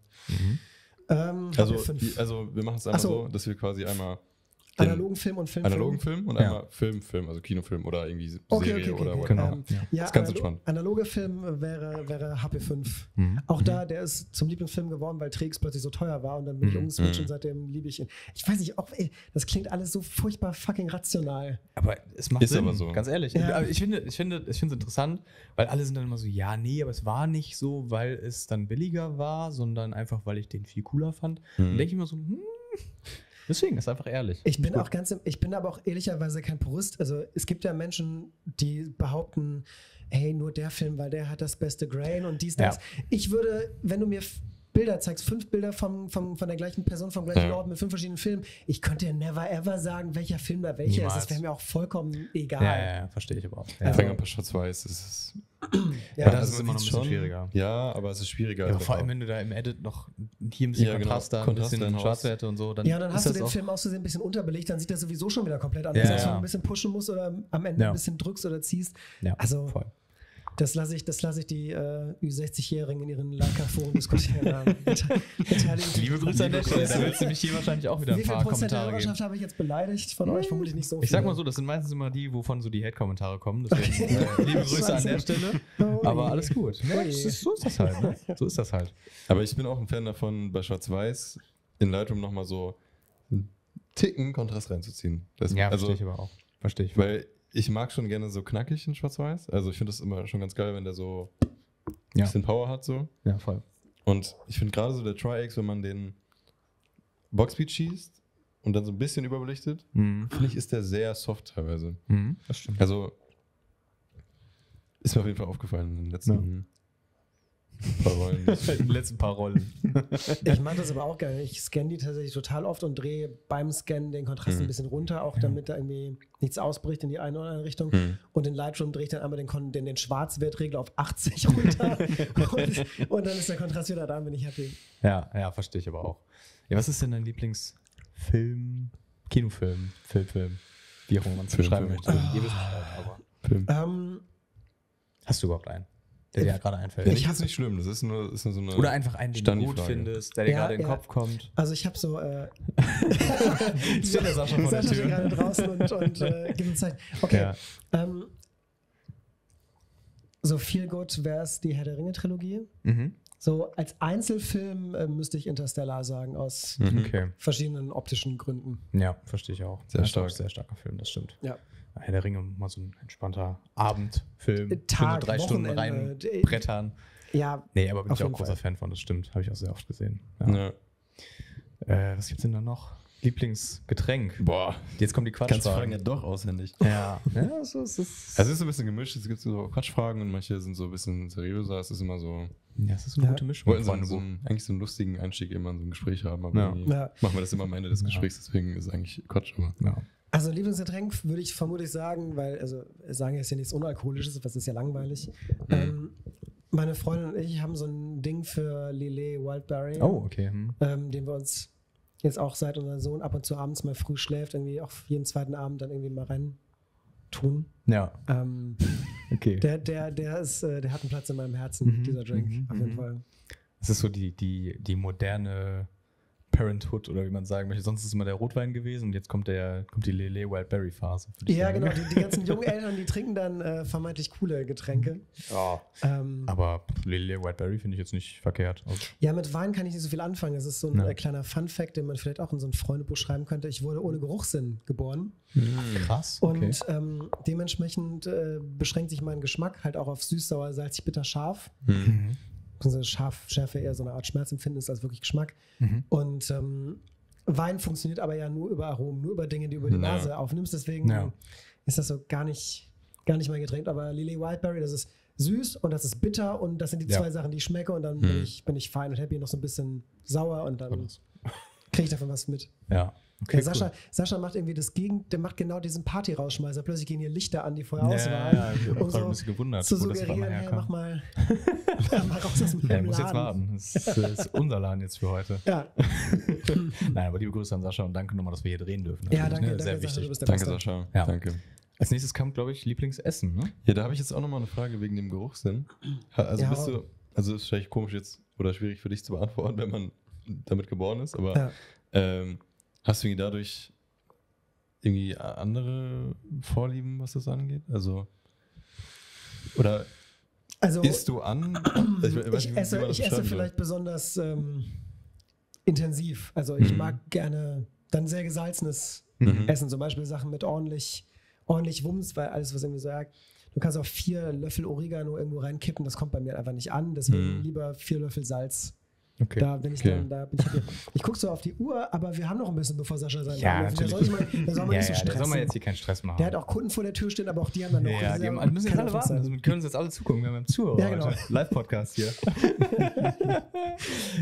Speaker 3: Ähm,
Speaker 2: Also, die, also wir machen es einmal
Speaker 3: Ach so.
Speaker 2: so, dass wir quasi einmal
Speaker 3: analogen Film und Film.
Speaker 2: analogen Film und
Speaker 1: Ja.
Speaker 2: einmal Film, Film, also Kinofilm oder irgendwie
Speaker 3: Okay,
Speaker 2: Serie
Speaker 3: okay, okay,
Speaker 2: oder
Speaker 3: okay.
Speaker 2: whatever.
Speaker 1: Genau.
Speaker 3: Ähm, ja,
Speaker 2: Ist ganz
Speaker 3: analo-
Speaker 2: entspannt.
Speaker 3: Analoge Film wäre, wäre HP5.
Speaker 1: Mhm.
Speaker 3: Auch da, der ist zum Lieblingsfilm geworden, weil Trix plötzlich so teuer war und dann bin ich
Speaker 1: Mhm.
Speaker 3: umgeswitcht
Speaker 2: Mhm.
Speaker 3: und seitdem liebe ich ihn. Ich weiß nicht, ob, ey, das klingt alles so furchtbar fucking rational.
Speaker 1: Aber es macht
Speaker 2: Ist
Speaker 1: Sinn,
Speaker 2: aber so.
Speaker 1: ganz ehrlich.
Speaker 3: Ja.
Speaker 1: Aber ich finde ich finde, ich finde es interessant, weil alle sind dann immer so, ja, nee, aber es war nicht so, weil es dann billiger war, sondern einfach, weil ich den viel cooler fand.
Speaker 2: Mhm.
Speaker 1: Dann denke ich immer so, hm, deswegen, ist einfach ehrlich.
Speaker 3: Ich bin
Speaker 1: Gut.
Speaker 3: auch ganz, im- ich bin aber auch ehrlicherweise kein Purist. Also es gibt ja Menschen, die behaupten, hey, nur der Film, weil der hat das beste Grain und dies,
Speaker 1: Ja.
Speaker 3: das. Ich würde, wenn du mir Bilder zeigst, fünf Bilder vom, vom, von der gleichen Person, vom gleichen
Speaker 2: Ja.
Speaker 3: Ort mit fünf verschiedenen Filmen, ich könnte dir never ever sagen, welcher Film da welcher ist.
Speaker 1: Niemals.
Speaker 3: Das wäre mir auch vollkommen egal.
Speaker 1: ja, ja, ja, verstehe ich aber auch.
Speaker 2: Ja.
Speaker 1: Ja.
Speaker 2: Fängt an bei Schwarz-Weiß. Das ist,
Speaker 3: Ja,
Speaker 1: das
Speaker 2: also
Speaker 1: ist immer noch ein bisschen schwieriger.
Speaker 2: Ja, aber es ist schwieriger.
Speaker 1: Ja,
Speaker 2: einfach
Speaker 1: vor allem, wenn du da im Edit noch hier ein bisschen
Speaker 2: Ja, genau.
Speaker 1: Kontrast da, ein bisschen. Schwarzwerte und so, dann
Speaker 3: Ja, und dann
Speaker 1: ist
Speaker 3: hast du
Speaker 1: das
Speaker 3: den
Speaker 1: auch,
Speaker 3: Film aus Versehen ein bisschen unterbelegt, dann sieht er sowieso schon wieder komplett anders
Speaker 1: Ja,
Speaker 3: aus, wenn
Speaker 1: ja.
Speaker 3: du ein bisschen pushen musst oder am Ende
Speaker 1: Ja.
Speaker 3: ein bisschen drückst oder ziehst.
Speaker 1: Ja,
Speaker 3: Also-
Speaker 1: voll.
Speaker 3: Das lasse ich, das lasse ich die äh, Ü60-Jährigen in ihren Leica-Foren diskutieren. (laughs) Beteiligen-
Speaker 1: Liebe Grüße an der Stelle. Da willst du mich hier wahrscheinlich auch wieder
Speaker 3: Wie
Speaker 1: ein
Speaker 3: viel
Speaker 1: paar
Speaker 3: Prozent der
Speaker 1: Kommentare geben.
Speaker 3: Hörerschaft habe ich jetzt beleidigt? Von euch vermutlich nicht so viel.
Speaker 1: Ich sag mal so, das sind meistens immer die, wovon so die Hate-Kommentare kommen. Deswegen äh, liebe Grüße an der Stelle.
Speaker 3: Oh
Speaker 1: Aber alles gut. Ja,
Speaker 3: Oh
Speaker 1: ist, so ist das halt. Ne? So ist das halt.
Speaker 2: Aber ich bin auch ein Fan davon, bei Schwarz-Weiß in Lightroom nochmal so einen Ticken Kontrast reinzuziehen. Das,
Speaker 1: Ja,
Speaker 2: also,
Speaker 1: verstehe ich aber auch. Verstehe ich.
Speaker 2: Weil ich mag schon gerne so knackig in Schwarz-Weiß. Also ich finde das immer schon ganz geil, wenn der so ein
Speaker 1: Ja.
Speaker 2: bisschen Power hat so.
Speaker 1: Ja, voll.
Speaker 2: Und ich finde gerade so der Tri-X, wenn man den Boxbeat schießt und dann so ein bisschen überbelichtet,
Speaker 1: Mhm.
Speaker 2: finde ich, ist der sehr soft teilweise.
Speaker 1: Mhm. Das stimmt.
Speaker 2: Also ist mir auf jeden Fall aufgefallen in den letzten paar Rollen. (laughs)
Speaker 1: Die letzten paar Rollen. (laughs)
Speaker 3: Ich mache das aber auch gerne. Ich scanne die tatsächlich total oft und drehe beim Scannen den Kontrast
Speaker 2: Mhm.
Speaker 3: ein bisschen runter, auch damit da irgendwie nichts ausbricht in die eine oder andere Richtung.
Speaker 2: Mhm.
Speaker 3: Und in Lightroom drehe ich dann einmal den, Kon- den, den Schwarzwertregler auf 80 (laughs) runter und, und dann ist der Kontrast wieder da und bin ich happy.
Speaker 1: Ja, ja, verstehe ich aber auch. Ja, was ist denn dein Lieblingsfilm, Kinofilm, Filmfilm, wie auch immer man es
Speaker 2: Film,
Speaker 1: beschreiben
Speaker 2: Film.
Speaker 1: möchte? Ihr wisst Bescheid, aber
Speaker 2: Film.
Speaker 3: Ähm,
Speaker 1: hast du überhaupt einen, der dir ja gerade einfällt?
Speaker 3: Ich
Speaker 2: ist nicht schlimm, das ist nur, ist nur so eine.
Speaker 1: Oder einfach einen, den du gut findest, der dir
Speaker 3: Ja,
Speaker 1: gerade in den
Speaker 3: ja.
Speaker 1: Kopf kommt.
Speaker 3: also ich habe so äh, (laughs)
Speaker 1: steht der Sascha vor der
Speaker 3: Sascha steht
Speaker 1: Tür.
Speaker 3: gerade draußen und, und äh, gibt uns Zeit. Okay.
Speaker 1: Ja.
Speaker 3: Ähm, so viel gut wäre es die Herr der Ringe-Trilogie.
Speaker 1: Mhm.
Speaker 3: So als Einzelfilm äh, müsste ich Interstellar sagen, aus
Speaker 2: Mhm.
Speaker 1: Okay.
Speaker 3: verschiedenen optischen Gründen.
Speaker 1: Ja, verstehe ich auch.
Speaker 2: Sehr
Speaker 1: ist
Speaker 2: stark.
Speaker 1: ein Sehr starker Film, das stimmt.
Speaker 3: Ja.
Speaker 1: Herr der Ringe, mal so ein entspannter Abendfilm.
Speaker 3: Äh, Tag,
Speaker 1: Schöne drei Stunden
Speaker 3: Wochenende,
Speaker 1: rein
Speaker 3: d-
Speaker 1: brettern.
Speaker 3: Ja,
Speaker 1: Nee, aber bin ich auch großer
Speaker 3: Fall.
Speaker 1: Fan von, das stimmt. Habe ich auch sehr oft gesehen.
Speaker 2: Ja.
Speaker 1: Äh, was gibt's denn da noch? Lieblingsgetränk.
Speaker 2: Boah,
Speaker 1: Jetzt kommen die
Speaker 2: kannst du fragen
Speaker 1: Quatschfragen.
Speaker 2: ja doch auswendig.
Speaker 1: Ja. ja, (laughs) so ist es.
Speaker 2: Also es ist so ein bisschen gemischt, es gibt so Quatschfragen und manche sind so ein bisschen seriöser. Es ist immer so.
Speaker 1: ja, es ist eine
Speaker 3: Ja.
Speaker 1: gute Mischung.
Speaker 2: Wir wollten so, so einen, eigentlich so einen lustigen Einstieg immer in so ein Gespräch haben, aber
Speaker 1: Ja.
Speaker 2: machen wir das immer am Ende des. Gesprächs, deswegen ist es eigentlich Quatsch. Aber.
Speaker 1: ja.
Speaker 3: Also Lieblingsgetränk würde ich vermutlich sagen, weil, also sagen ist ja nichts Unalkoholisches, was ist ja langweilig. Ähm, meine Freundin und ich haben so ein Ding für Lillet Wildberry.
Speaker 1: Oh, okay. Hm.
Speaker 3: ähm, den wir uns jetzt auch seit unser Sohn ab und zu abends mal früh schläft, irgendwie auch jeden zweiten Abend dann irgendwie mal rein tun.
Speaker 1: Ja,
Speaker 3: Ähm, (laughs)
Speaker 1: okay.
Speaker 3: der, der, der ist, äh, der hat einen Platz in meinem Herzen,
Speaker 1: Mhm,
Speaker 3: dieser Drink,
Speaker 1: mhm,
Speaker 3: auf jeden
Speaker 1: mhm.
Speaker 3: Fall.
Speaker 1: Das ist so die, die, die moderne Parenthood oder wie man sagen möchte. Sonst ist immer der Rotwein gewesen und jetzt kommt, der, kommt die Lele Wildberry Phase.
Speaker 3: Ja,
Speaker 1: sagen.
Speaker 3: genau. (laughs) Die, die ganzen jungen Eltern, die trinken dann äh, vermeintlich coole Getränke.
Speaker 1: Ja.
Speaker 3: Ähm,
Speaker 1: Aber Lele Wildberry finde ich jetzt nicht verkehrt. Also,
Speaker 3: ja, mit Wein kann ich nicht so viel anfangen. Das ist so ein
Speaker 1: Ja.
Speaker 3: äh, kleiner Fun-Fact, den man vielleicht auch in so ein Freundebuch schreiben könnte. Ich wurde ohne Geruchssinn geboren.
Speaker 1: krass.
Speaker 3: Und
Speaker 1: Okay.
Speaker 3: ähm, dementsprechend äh, beschränkt sich mein Geschmack halt auch auf süß, sauer, salzig, bitter, scharf.
Speaker 1: Mhm.
Speaker 3: Scharf, Schärfe eher so eine Art Schmerzempfinden ist als wirklich Geschmack.
Speaker 1: Mhm.
Speaker 3: Und ähm, Wein funktioniert aber ja nur über Aromen, nur über Dinge, die du über die
Speaker 2: Ja.
Speaker 3: Nase aufnimmst. Deswegen
Speaker 1: Ja.
Speaker 3: ist das so gar nicht, gar nicht mein Getränk. Aber Lily Wildberry, das ist süß und das ist bitter und das sind die
Speaker 1: Ja.
Speaker 3: zwei Sachen, die ich schmecke und dann
Speaker 2: Hm.
Speaker 3: bin, ich, bin ich fein und happy, noch so ein bisschen sauer und dann kriege ich davon was mit.
Speaker 1: Ja. Okay,
Speaker 3: Ja, Sascha, Sascha macht irgendwie das Gegen, der macht genau diesen Party-Rausschmeißer. Plötzlich gehen hier Lichter an, die vorher
Speaker 1: cool.
Speaker 3: aus
Speaker 1: ja,
Speaker 3: waren.
Speaker 1: ja, ich habe
Speaker 3: um
Speaker 1: gerade ein
Speaker 3: so
Speaker 1: bisschen gewundert,
Speaker 3: zu
Speaker 1: wo das
Speaker 3: suggerieren, hey, mach mal, (laughs) mach mal raus aus dem (laughs)
Speaker 1: Ja,
Speaker 3: Laden.
Speaker 1: muss jetzt warten. Das ist, das ist unser Laden jetzt für heute.
Speaker 3: Ja, (laughs)
Speaker 1: Nein, aber liebe Grüße an Sascha und danke nochmal, dass wir hier drehen dürfen.
Speaker 3: ja danke,
Speaker 1: ne?
Speaker 3: danke,
Speaker 1: Sehr
Speaker 3: Sascha,
Speaker 1: wichtig.
Speaker 3: du bist der
Speaker 2: Danke. Sascha.
Speaker 1: Ja.
Speaker 2: Danke.
Speaker 1: Als nächstes kam, glaube ich, Lieblingsessen, ne?
Speaker 2: Ja, da habe ich jetzt auch nochmal eine Frage wegen dem Geruchssinn. Also
Speaker 3: Ja,
Speaker 2: bist du, also ist vielleicht komisch jetzt oder schwierig für dich zu beantworten, wenn man damit geboren ist, aber
Speaker 3: Ja.
Speaker 2: ähm, hast du dadurch irgendwie andere Vorlieben, was das angeht? Also oder
Speaker 3: Also,
Speaker 2: isst du an? Also
Speaker 3: ich,
Speaker 2: wie
Speaker 3: esse, ich esse vielleicht besonders ähm, intensiv. Also ich
Speaker 2: Mhm.
Speaker 3: mag gerne dann sehr gesalzenes
Speaker 2: Mhm.
Speaker 3: Essen. Zum Beispiel Sachen mit ordentlich, ordentlich Wumms, weil alles, was irgendwie sagt, du kannst auch vier Löffel Oregano irgendwo reinkippen, das kommt bei mir einfach nicht an. Deswegen
Speaker 2: Mhm.
Speaker 3: lieber vier Löffel Salz.
Speaker 1: Okay.
Speaker 3: Da bin ich
Speaker 2: Okay.
Speaker 3: dann, da bin ich. Ich gucke so auf die Uhr, aber wir haben noch ein bisschen, bevor Sascha sein
Speaker 1: Ja.
Speaker 3: Da soll,
Speaker 1: natürlich.
Speaker 3: ich mal, da soll man
Speaker 1: ja,
Speaker 3: nicht so
Speaker 1: ja, da
Speaker 3: stressen.
Speaker 1: soll man jetzt hier keinen Stress machen.
Speaker 3: der hat auch Kunden vor der Tür stehen, aber auch die haben dann noch.
Speaker 1: ja, die haben, müssen jetzt alle warten. Also, wir können uns jetzt alle zugucken. Wir haben einen Zuhörer
Speaker 3: Ja, genau.
Speaker 1: Live-Podcast hier.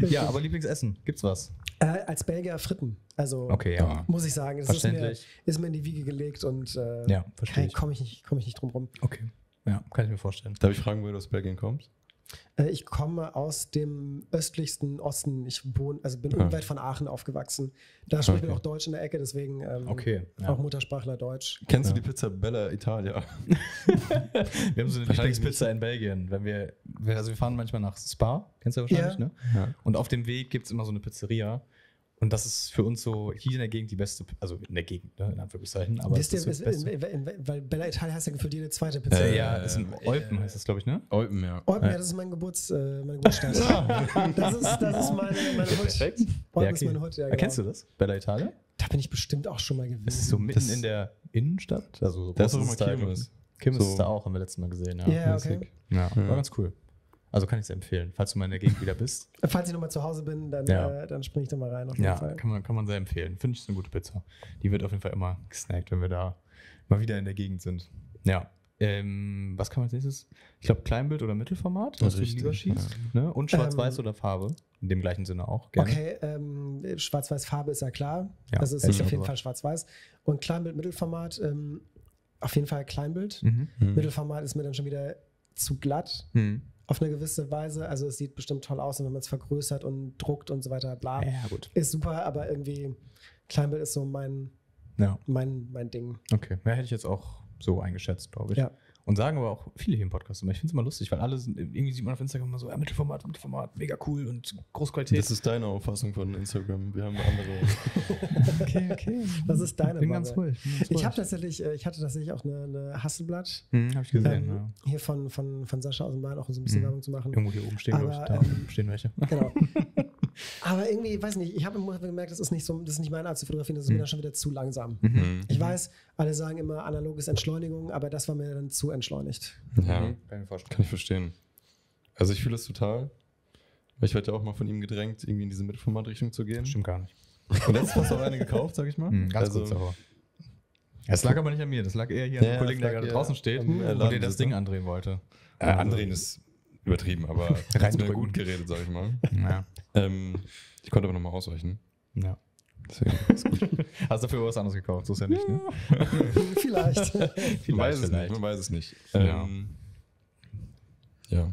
Speaker 1: (laughs) ja, aber Lieblingsessen, gibt's was?
Speaker 3: Äh, als Belgier Fritten. Also
Speaker 1: Okay, ja.
Speaker 3: muss ich sagen, das ist mir, ist mir in die Wiege gelegt und äh,
Speaker 1: Ja,
Speaker 3: komme ich, nicht- komm ich nicht drum rum.
Speaker 1: Okay. Ja, kann ich mir vorstellen.
Speaker 2: Darf ich fragen, woher du aus Belgien kommst?
Speaker 3: Äh, ich komme aus dem östlichsten Osten. Ich wohne, also bin
Speaker 2: Ah.
Speaker 3: unweit von Aachen aufgewachsen. Da spricht man
Speaker 2: Okay.
Speaker 3: auch Deutsch in der Ecke, deswegen ähm,
Speaker 1: Okay. Ja.
Speaker 3: auch Muttersprachler Deutsch.
Speaker 2: Kennst
Speaker 1: Ja.
Speaker 2: du die Pizza Bella Italia? (laughs)
Speaker 1: Wir haben so eine (laughs)
Speaker 2: Wahrscheinlich
Speaker 1: Lieblingspizza in Belgien. Wenn wir, wir- also wir fahren manchmal nach Spa, kennst du ja wahrscheinlich,
Speaker 3: Ja.
Speaker 1: ne?
Speaker 2: Ja.
Speaker 1: Und auf dem Weg gibt es immer so eine Pizzeria. Und das ist für uns so hier in der Gegend die beste, also in der Gegend, ne, in Anführungszeichen. Aber
Speaker 3: Wisst ihr,
Speaker 1: das ist
Speaker 3: ist,
Speaker 1: die
Speaker 3: in,
Speaker 1: beste.
Speaker 3: in, in, weil Bella Italia heißt ja gefühlt jede zweite Pizza.
Speaker 1: Äh,
Speaker 2: Äh,
Speaker 1: ja, ist in
Speaker 2: äh,
Speaker 1: Eupen heißt das, glaube ich, ne?
Speaker 2: Eupen, ja.
Speaker 3: Eupen, ja,
Speaker 1: Ja.
Speaker 3: das ist mein Geburts, äh, meine Geburtsstadt. das, ist, das ist meine, meine Hut.
Speaker 1: Perfekt.
Speaker 3: Eupen
Speaker 1: Ja,
Speaker 3: ist
Speaker 1: okay.
Speaker 3: meine Hut, ja, genau.
Speaker 1: Erkennst du das? Bella Italia?
Speaker 3: Da bin ich bestimmt auch schon mal gewesen.
Speaker 1: Das ist so mitten
Speaker 2: Das-
Speaker 1: in der Innenstadt. Also so
Speaker 2: Da ist immer
Speaker 1: es da
Speaker 2: Kirmes.
Speaker 1: Kirmes
Speaker 2: So.
Speaker 1: ist da auch, haben wir letztes Mal gesehen. Ja,
Speaker 3: Ja,
Speaker 2: mäßig.
Speaker 3: okay.
Speaker 1: ja.
Speaker 2: Ja.
Speaker 1: war ganz cool. Also kann ich es empfehlen, falls du mal in der Gegend wieder bist. (laughs)
Speaker 3: Falls ich nochmal zu Hause bin, dann,
Speaker 1: Ja.
Speaker 3: äh, dann springe ich da mal rein. Auf jeden
Speaker 1: Ja,
Speaker 3: Fall.
Speaker 1: kann man, kann man sehr empfehlen. Finde ich, ist eine gute Pizza. Die wird auf jeden Fall immer gesnackt, wenn wir da mal wieder in der Gegend sind. Ja. Ähm, was kann man als nächstes? Ich glaube, Kleinbild oder Mittelformat, was du lieber schießt. Ne? Und Schwarz-Weiß
Speaker 3: Ähm,
Speaker 1: oder Farbe. In dem gleichen Sinne auch. Gerne.
Speaker 3: Okay, ähm, Schwarz-Weiß-Farbe ist ja klar.
Speaker 1: Ja,
Speaker 3: das ist
Speaker 1: hätte ich
Speaker 3: auf jeden. Fall Schwarz-Weiß. Und Kleinbild, Mittelformat, ähm, auf jeden Fall Kleinbild.
Speaker 1: Mhm.
Speaker 2: Mhm.
Speaker 3: Mittelformat ist mir dann schon wieder zu glatt
Speaker 1: Mhm.
Speaker 3: Auf eine gewisse Weise. Also es sieht bestimmt toll aus, und wenn man es vergrößert und druckt und so weiter, bla.
Speaker 1: Ja, gut.
Speaker 3: Ist super, aber irgendwie Kleinbild ist so mein,
Speaker 1: Ja,
Speaker 3: mein, mein Ding.
Speaker 1: okay. Ja, hätte ich jetzt auch so eingeschätzt, glaube ich.
Speaker 3: Ja.
Speaker 1: Und sagen aber auch viele hier im Podcast immer. Ich finde es immer lustig, weil alle sind, irgendwie sieht man auf Instagram immer so, ja, Mittelformat, Mittelformat, mega cool und Großqualität.
Speaker 2: Das ist deine Auffassung von Instagram. Wir haben andere. (laughs)
Speaker 1: okay, okay. (laughs)
Speaker 3: Das ist deine
Speaker 1: bin ganz ruhig. bin ganz
Speaker 3: Ich
Speaker 1: ruhig.
Speaker 3: habe tatsächlich, äh, ich hatte tatsächlich auch eine, eine Hasselblatt.
Speaker 1: Hm, hab ich gesehen,
Speaker 3: Ähm,
Speaker 1: ja.
Speaker 3: Hier von, von, von Sascha aus dem Bahn auch so ein bisschen
Speaker 1: Mhm.
Speaker 3: Werbung zu machen.
Speaker 1: Irgendwo hier oben stehen, glaube ich.
Speaker 3: Aber,
Speaker 1: Da
Speaker 3: ähm,
Speaker 1: stehen welche.
Speaker 3: Genau. (laughs) Aber irgendwie, weiß nicht, ich habe immer gemerkt, das ist nicht so, das ist nicht meine Art zu fotografieren, das ist mir
Speaker 1: Mhm.
Speaker 3: dann schon wieder zu langsam.
Speaker 2: Mhm.
Speaker 3: Ich weiß, alle sagen immer, analog ist Entschleunigung, aber das war mir dann zu entschleunigt.
Speaker 2: Ja,
Speaker 1: Mhm. Kann ich mir vorstellen.
Speaker 2: kann ich verstehen. Also ich fühle es total. Ich werde ja auch mal von ihm gedrängt, irgendwie in diese Mittelformatrichtung zu gehen.
Speaker 1: Stimmt gar nicht.
Speaker 2: Und letztens hast du auch eine gekauft, sag ich mal.
Speaker 1: Mhm, ganz
Speaker 2: also,
Speaker 1: kurz aber. Es lag aber nicht an mir, das lag eher hier an
Speaker 2: Ja,
Speaker 1: dem Kollegen, der
Speaker 2: das
Speaker 1: gerade draußen steht und der das. Ding andrehen wollte.
Speaker 2: Äh, andrehen ist übertrieben, aber (laughs) hat mir gut geredet, sag ich mal.
Speaker 1: Ja.
Speaker 2: Ähm, ich konnte aber nochmal ausweichen.
Speaker 1: ja.
Speaker 2: Deswegen ist gut.
Speaker 1: Hast dafür was anderes gekauft, so ist ja nicht, ne? (laughs)
Speaker 3: Vielleicht.
Speaker 2: Man weiß es nicht. Man weiß es nicht. Ähm, ja.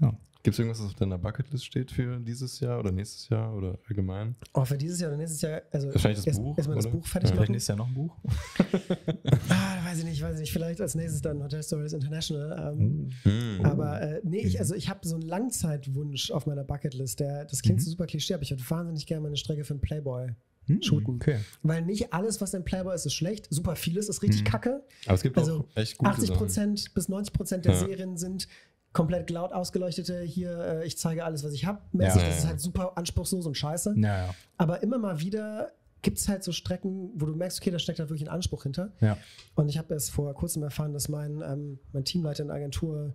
Speaker 1: Ja.
Speaker 2: Gibt es irgendwas, was auf deiner Bucketlist steht für dieses Jahr oder nächstes Jahr oder allgemein?
Speaker 3: Oh, für dieses Jahr oder nächstes Jahr, also
Speaker 2: Wahrscheinlich das
Speaker 3: erst,
Speaker 2: Buch,
Speaker 3: erstmal das? Buch fertig
Speaker 2: Ja.
Speaker 1: Vielleicht
Speaker 3: machen.
Speaker 1: nächstes Jahr noch ein Buch. (laughs)
Speaker 3: Ah, weiß ich nicht, weiß ich nicht. Vielleicht als nächstes dann Hotel Stories International. Ähm,
Speaker 2: Hm.
Speaker 3: Aber äh, nee, ich, also ich habe so einen Langzeitwunsch auf meiner Bucketlist. Der, das klingt
Speaker 1: Mhm.
Speaker 3: so super klischee, aber ich würde wahnsinnig gerne meine Strecke für einen Playboy.
Speaker 1: Hm,
Speaker 3: Shooten.
Speaker 1: Okay.
Speaker 3: Weil nicht alles, was ein Playboy ist, ist schlecht. Super vieles ist richtig
Speaker 1: Mhm.
Speaker 3: kacke.
Speaker 2: Aber es gibt
Speaker 3: Also
Speaker 2: auch echt gute
Speaker 3: 80
Speaker 2: Sachen.
Speaker 3: Prozent bis 90 Prozent der
Speaker 2: Ja.
Speaker 3: Serien sind komplett laut ausgeleuchtete. Hier, äh, ich zeige alles, was ich habe.
Speaker 1: Ja.
Speaker 3: Das ist halt super anspruchslos und scheiße. Aber immer mal wieder gibt es halt so Strecken, wo du merkst, okay, da steckt halt wirklich ein Anspruch hinter. Und ich habe erst vor kurzem erfahren, dass mein, ähm, mein Teamleiter in der Agentur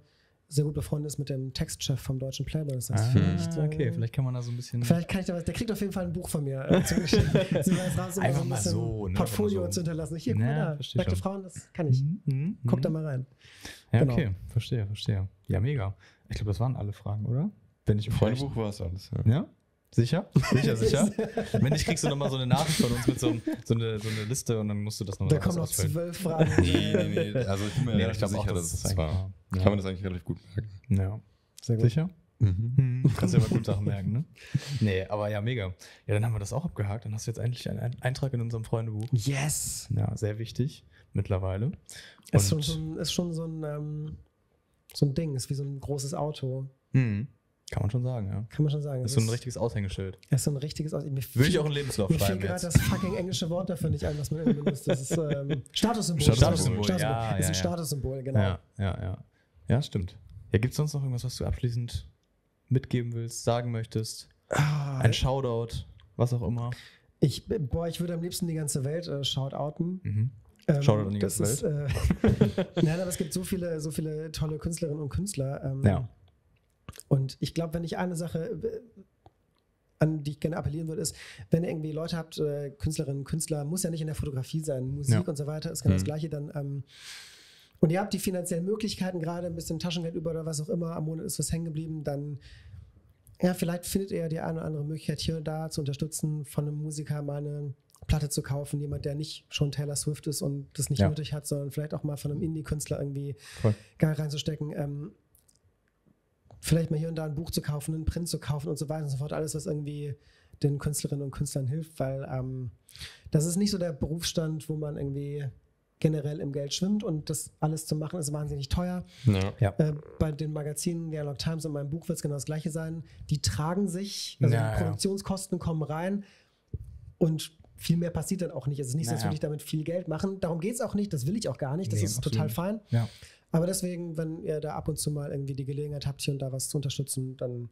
Speaker 3: sehr gut befreundet ist mit dem Textchef vom deutschen Playboy. Das heißt,
Speaker 1: Ah,
Speaker 3: vielleicht, äh,
Speaker 1: okay, vielleicht kann man da so ein bisschen.
Speaker 3: Vielleicht kann ich da was, der kriegt auf jeden Fall ein Buch von mir. Äh, zugeschickt. so als raus, um
Speaker 1: Einfach
Speaker 3: ein
Speaker 1: mal
Speaker 3: bisschen
Speaker 1: so, ne,
Speaker 3: Portfolio
Speaker 1: so-
Speaker 3: zu hinterlassen. Hier, guck mal da. Nackte. Frauen, das kann ich.
Speaker 1: Mhm, mhm,
Speaker 3: Guck
Speaker 1: mhm.
Speaker 3: da mal rein.
Speaker 1: Ja,
Speaker 3: Genau.
Speaker 1: okay, verstehe, verstehe. Ja, mega. Ich glaube, das waren alle Fragen, oder? Wenn ich mich recht-
Speaker 2: Freundebuch war es alles. Ja.
Speaker 1: Ja? Sicher? Sicher, (laughs) sicher? Wenn nicht, kriegst du nochmal so eine Nachricht von uns mit so, einem- so, eine, so eine Liste und dann musst du das nochmal
Speaker 3: Da kommen noch zwölf Fragen.
Speaker 2: Nee, nee, nee. Also ich bin mir
Speaker 1: Nee,
Speaker 2: relativ
Speaker 1: ich glaube auch,
Speaker 2: sicher,
Speaker 1: dass es
Speaker 2: es war. Kann man das eigentlich relativ gut merken.
Speaker 1: Ja.
Speaker 3: Sehr gut.
Speaker 1: Sicher?
Speaker 2: Mhm.
Speaker 1: Hm, kannst du ja mal gut Sachen (laughs) merken, ne? Nee, aber ja, mega. Ja, dann haben wir das auch abgehakt. Dann hast du jetzt endlich einen Ein- Eintrag in unserem Freundebuch.
Speaker 3: Yes!
Speaker 1: Ja, sehr wichtig mittlerweile.
Speaker 3: Ist schon, ein, ist schon so ein, ähm, so ein Ding, ist wie so ein großes Auto.
Speaker 1: Hm, Kann man schon sagen, ja.
Speaker 3: Kann man schon sagen. Es
Speaker 1: ist so ein richtiges Aushängeschild.
Speaker 3: ist so ein richtiges. Mir
Speaker 1: Würde ich auch einen Lebenslauf
Speaker 3: Mir
Speaker 1: schreiben
Speaker 3: gerade
Speaker 1: jetzt.
Speaker 3: das fucking englische Wort dafür nicht ein, was man irgendwie benutzt. Das ist ähm, (laughs) Statussymbol.
Speaker 2: Statussymbol,
Speaker 3: Statussymbol.
Speaker 1: ja,
Speaker 3: ist
Speaker 1: ja,
Speaker 3: ein
Speaker 1: ja.
Speaker 3: Statussymbol, genau.
Speaker 1: Ja, ja, ja. Ja, stimmt. Ja, gibt es sonst noch irgendwas, was du abschließend mitgeben willst, sagen möchtest?
Speaker 3: Ah,
Speaker 1: Ein Shoutout, was auch immer.
Speaker 3: ich, boah, ich würde am liebsten die ganze Welt äh, shoutouten.
Speaker 1: Mhm.
Speaker 3: Ähm,
Speaker 1: Shoutout an die
Speaker 3: das
Speaker 1: ganze
Speaker 3: ist, Äh, (laughs) Nein, aber es gibt so viele, so viele tolle Künstlerinnen und Künstler. Ähm,
Speaker 1: Ja.
Speaker 3: Und ich glaube, wenn ich eine Sache, äh, an die ich gerne appellieren würde, ist, wenn ihr irgendwie Leute habt, äh, Künstlerinnen, Künstler, muss ja nicht in der Fotografie sein, Musik
Speaker 1: Ja.
Speaker 3: und so weiter, ist genau das
Speaker 2: Mhm.
Speaker 3: Gleiche, dann ähm, und ihr habt die finanziellen Möglichkeiten, gerade ein bisschen Taschengeld über oder was auch immer, am Monat ist was hängen geblieben, dann ja, vielleicht findet ihr ja die eine oder andere Möglichkeit, hier und da zu unterstützen, von einem Musiker mal eine Platte zu kaufen, jemand, der nicht schon Taylor Swift ist und das nicht
Speaker 1: Ja.
Speaker 3: nötig hat, sondern vielleicht auch mal von einem Indie-Künstler irgendwie
Speaker 1: Voll.
Speaker 3: geil reinzustecken. Ähm, vielleicht mal hier und da ein Buch zu kaufen, einen Print zu kaufen und so weiter und so fort. Alles, was irgendwie den Künstlerinnen und Künstlern hilft, weil ähm, das ist nicht so der Berufsstand, wo man irgendwie generell im Geld schwimmt und das alles zu machen ist wahnsinnig teuer.
Speaker 2: Ja.
Speaker 3: Äh, bei den Magazinen New York Times und meinem Buch wird es genau das gleiche sein. Die tragen sich, also
Speaker 1: Ja,
Speaker 3: die
Speaker 1: ja.
Speaker 3: Produktionskosten kommen rein und viel mehr passiert dann auch nicht. Es ist nicht, so, würde ich damit viel Geld machen. Darum geht es auch nicht, das will ich auch gar nicht. Das
Speaker 1: Nee,
Speaker 3: ist
Speaker 1: absolut
Speaker 3: total fein.
Speaker 1: Ja.
Speaker 3: Aber deswegen, wenn ihr da ab und zu mal irgendwie die Gelegenheit habt, hier und da was zu unterstützen, dann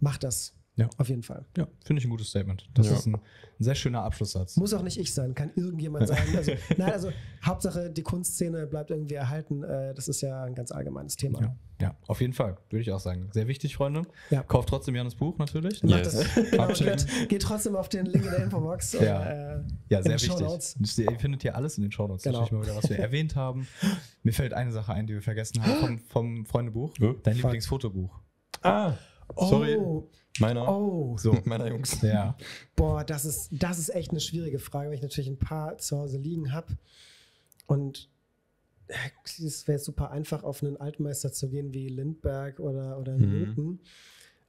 Speaker 3: macht das.
Speaker 1: Ja.
Speaker 3: Auf jeden Fall.
Speaker 1: Ja, finde ich ein gutes Statement. Das
Speaker 2: Ja.
Speaker 1: ist ein, ein sehr schöner Abschlusssatz.
Speaker 3: Muss auch nicht ich sein, kann irgendjemand (laughs) sein. Also, nein, also Hauptsache die Kunstszene bleibt irgendwie erhalten. Äh, das ist ja ein ganz allgemeines Thema.
Speaker 1: Ja, ja, auf jeden Fall, würde ich auch sagen. Sehr wichtig, Freunde.
Speaker 3: Ja.
Speaker 1: Kauft trotzdem Janis Buch natürlich.
Speaker 3: Macht
Speaker 2: Yes.
Speaker 3: das, (laughs) genau, geht, geht trotzdem auf den Link in der Infobox.
Speaker 1: Ja.
Speaker 3: Oder, äh,
Speaker 1: Ja,
Speaker 3: in
Speaker 1: sehr wichtig. Ihr findet hier alles in den Shownotes.
Speaker 3: Genau.
Speaker 1: Natürlich mal wieder, was wir (laughs) erwähnt haben. Mir fällt eine Sache ein, die wir vergessen haben vom, vom Freundebuch.
Speaker 2: Oh,
Speaker 1: Dein
Speaker 3: fuck.
Speaker 1: Lieblingsfotobuch.
Speaker 2: Ah, sorry.
Speaker 3: Oh,
Speaker 2: Meiner.
Speaker 3: oh,
Speaker 1: So. (laughs)
Speaker 2: Meiner Jungs.
Speaker 1: Ja.
Speaker 3: boah, das ist, das ist echt eine schwierige Frage, weil ich natürlich ein paar zu Hause liegen habe. Und äh, es wäre super einfach, auf einen Altmeister zu gehen wie Lindbergh oder, oder
Speaker 2: Mhm.
Speaker 3: Newton.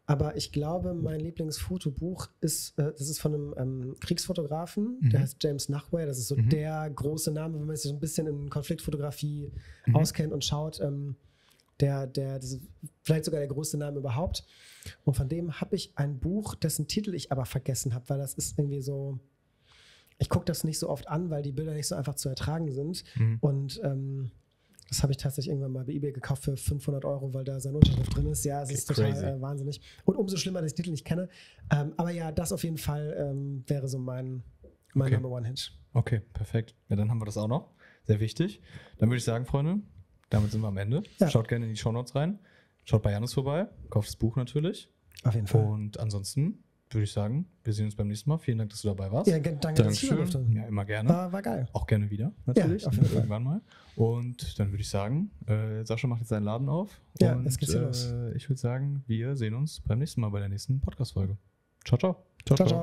Speaker 3: Aber ich glaube, mein Lieblingsfotobuch ist, äh, das ist von einem ähm, Kriegsfotografen, der
Speaker 1: Mhm.
Speaker 3: heißt James Nachway. Das ist so
Speaker 1: Mhm.
Speaker 3: der große Name, wenn man sich so ein bisschen in Konfliktfotografie
Speaker 1: Mhm.
Speaker 3: auskennt und schaut. Ähm, der, der, vielleicht sogar der größte Name überhaupt. Und von dem habe ich ein Buch, dessen Titel ich aber vergessen habe, weil das ist irgendwie so. Ich gucke das nicht so oft an, weil die Bilder nicht so einfach zu ertragen sind.
Speaker 1: Mhm.
Speaker 3: Und ähm, das habe ich tatsächlich irgendwann mal bei eBay gekauft für 500 Euro, weil da seine Unterschrift drin ist. Ja, es ist total äh, wahnsinnig. Und umso schlimmer, dass ich den Titel nicht kenne. Ähm, aber ja, das auf jeden Fall ähm, wäre so mein, mein
Speaker 1: Okay.
Speaker 3: Number One Hit.
Speaker 1: Okay, perfekt. Ja, dann haben wir das auch noch. Sehr wichtig. Dann würde ich sagen, Freunde, damit sind wir am Ende.
Speaker 3: Ja.
Speaker 1: Schaut gerne in die Shownotes rein. Schaut bei Janis vorbei. Kauft das Buch natürlich.
Speaker 3: Auf jeden Fall.
Speaker 1: Und ansonsten würde ich sagen, wir sehen uns beim nächsten Mal. Vielen Dank, dass du dabei warst.
Speaker 3: ja, danke, dass
Speaker 2: Dankeschön.
Speaker 3: durfte.
Speaker 1: Ja, immer gerne.
Speaker 3: War, war geil.
Speaker 1: Auch gerne wieder, natürlich.
Speaker 3: Ja, auf jeden Fall.
Speaker 1: Irgendwann mal. Und dann würde ich sagen, äh, Sascha macht jetzt seinen Laden auf.
Speaker 3: Ja,
Speaker 1: und,
Speaker 3: jetzt geht's hier los.
Speaker 1: äh, Ich würde sagen, wir sehen uns beim nächsten Mal bei der nächsten Podcast-Folge. Ciao, ciao.
Speaker 3: ciao. ciao.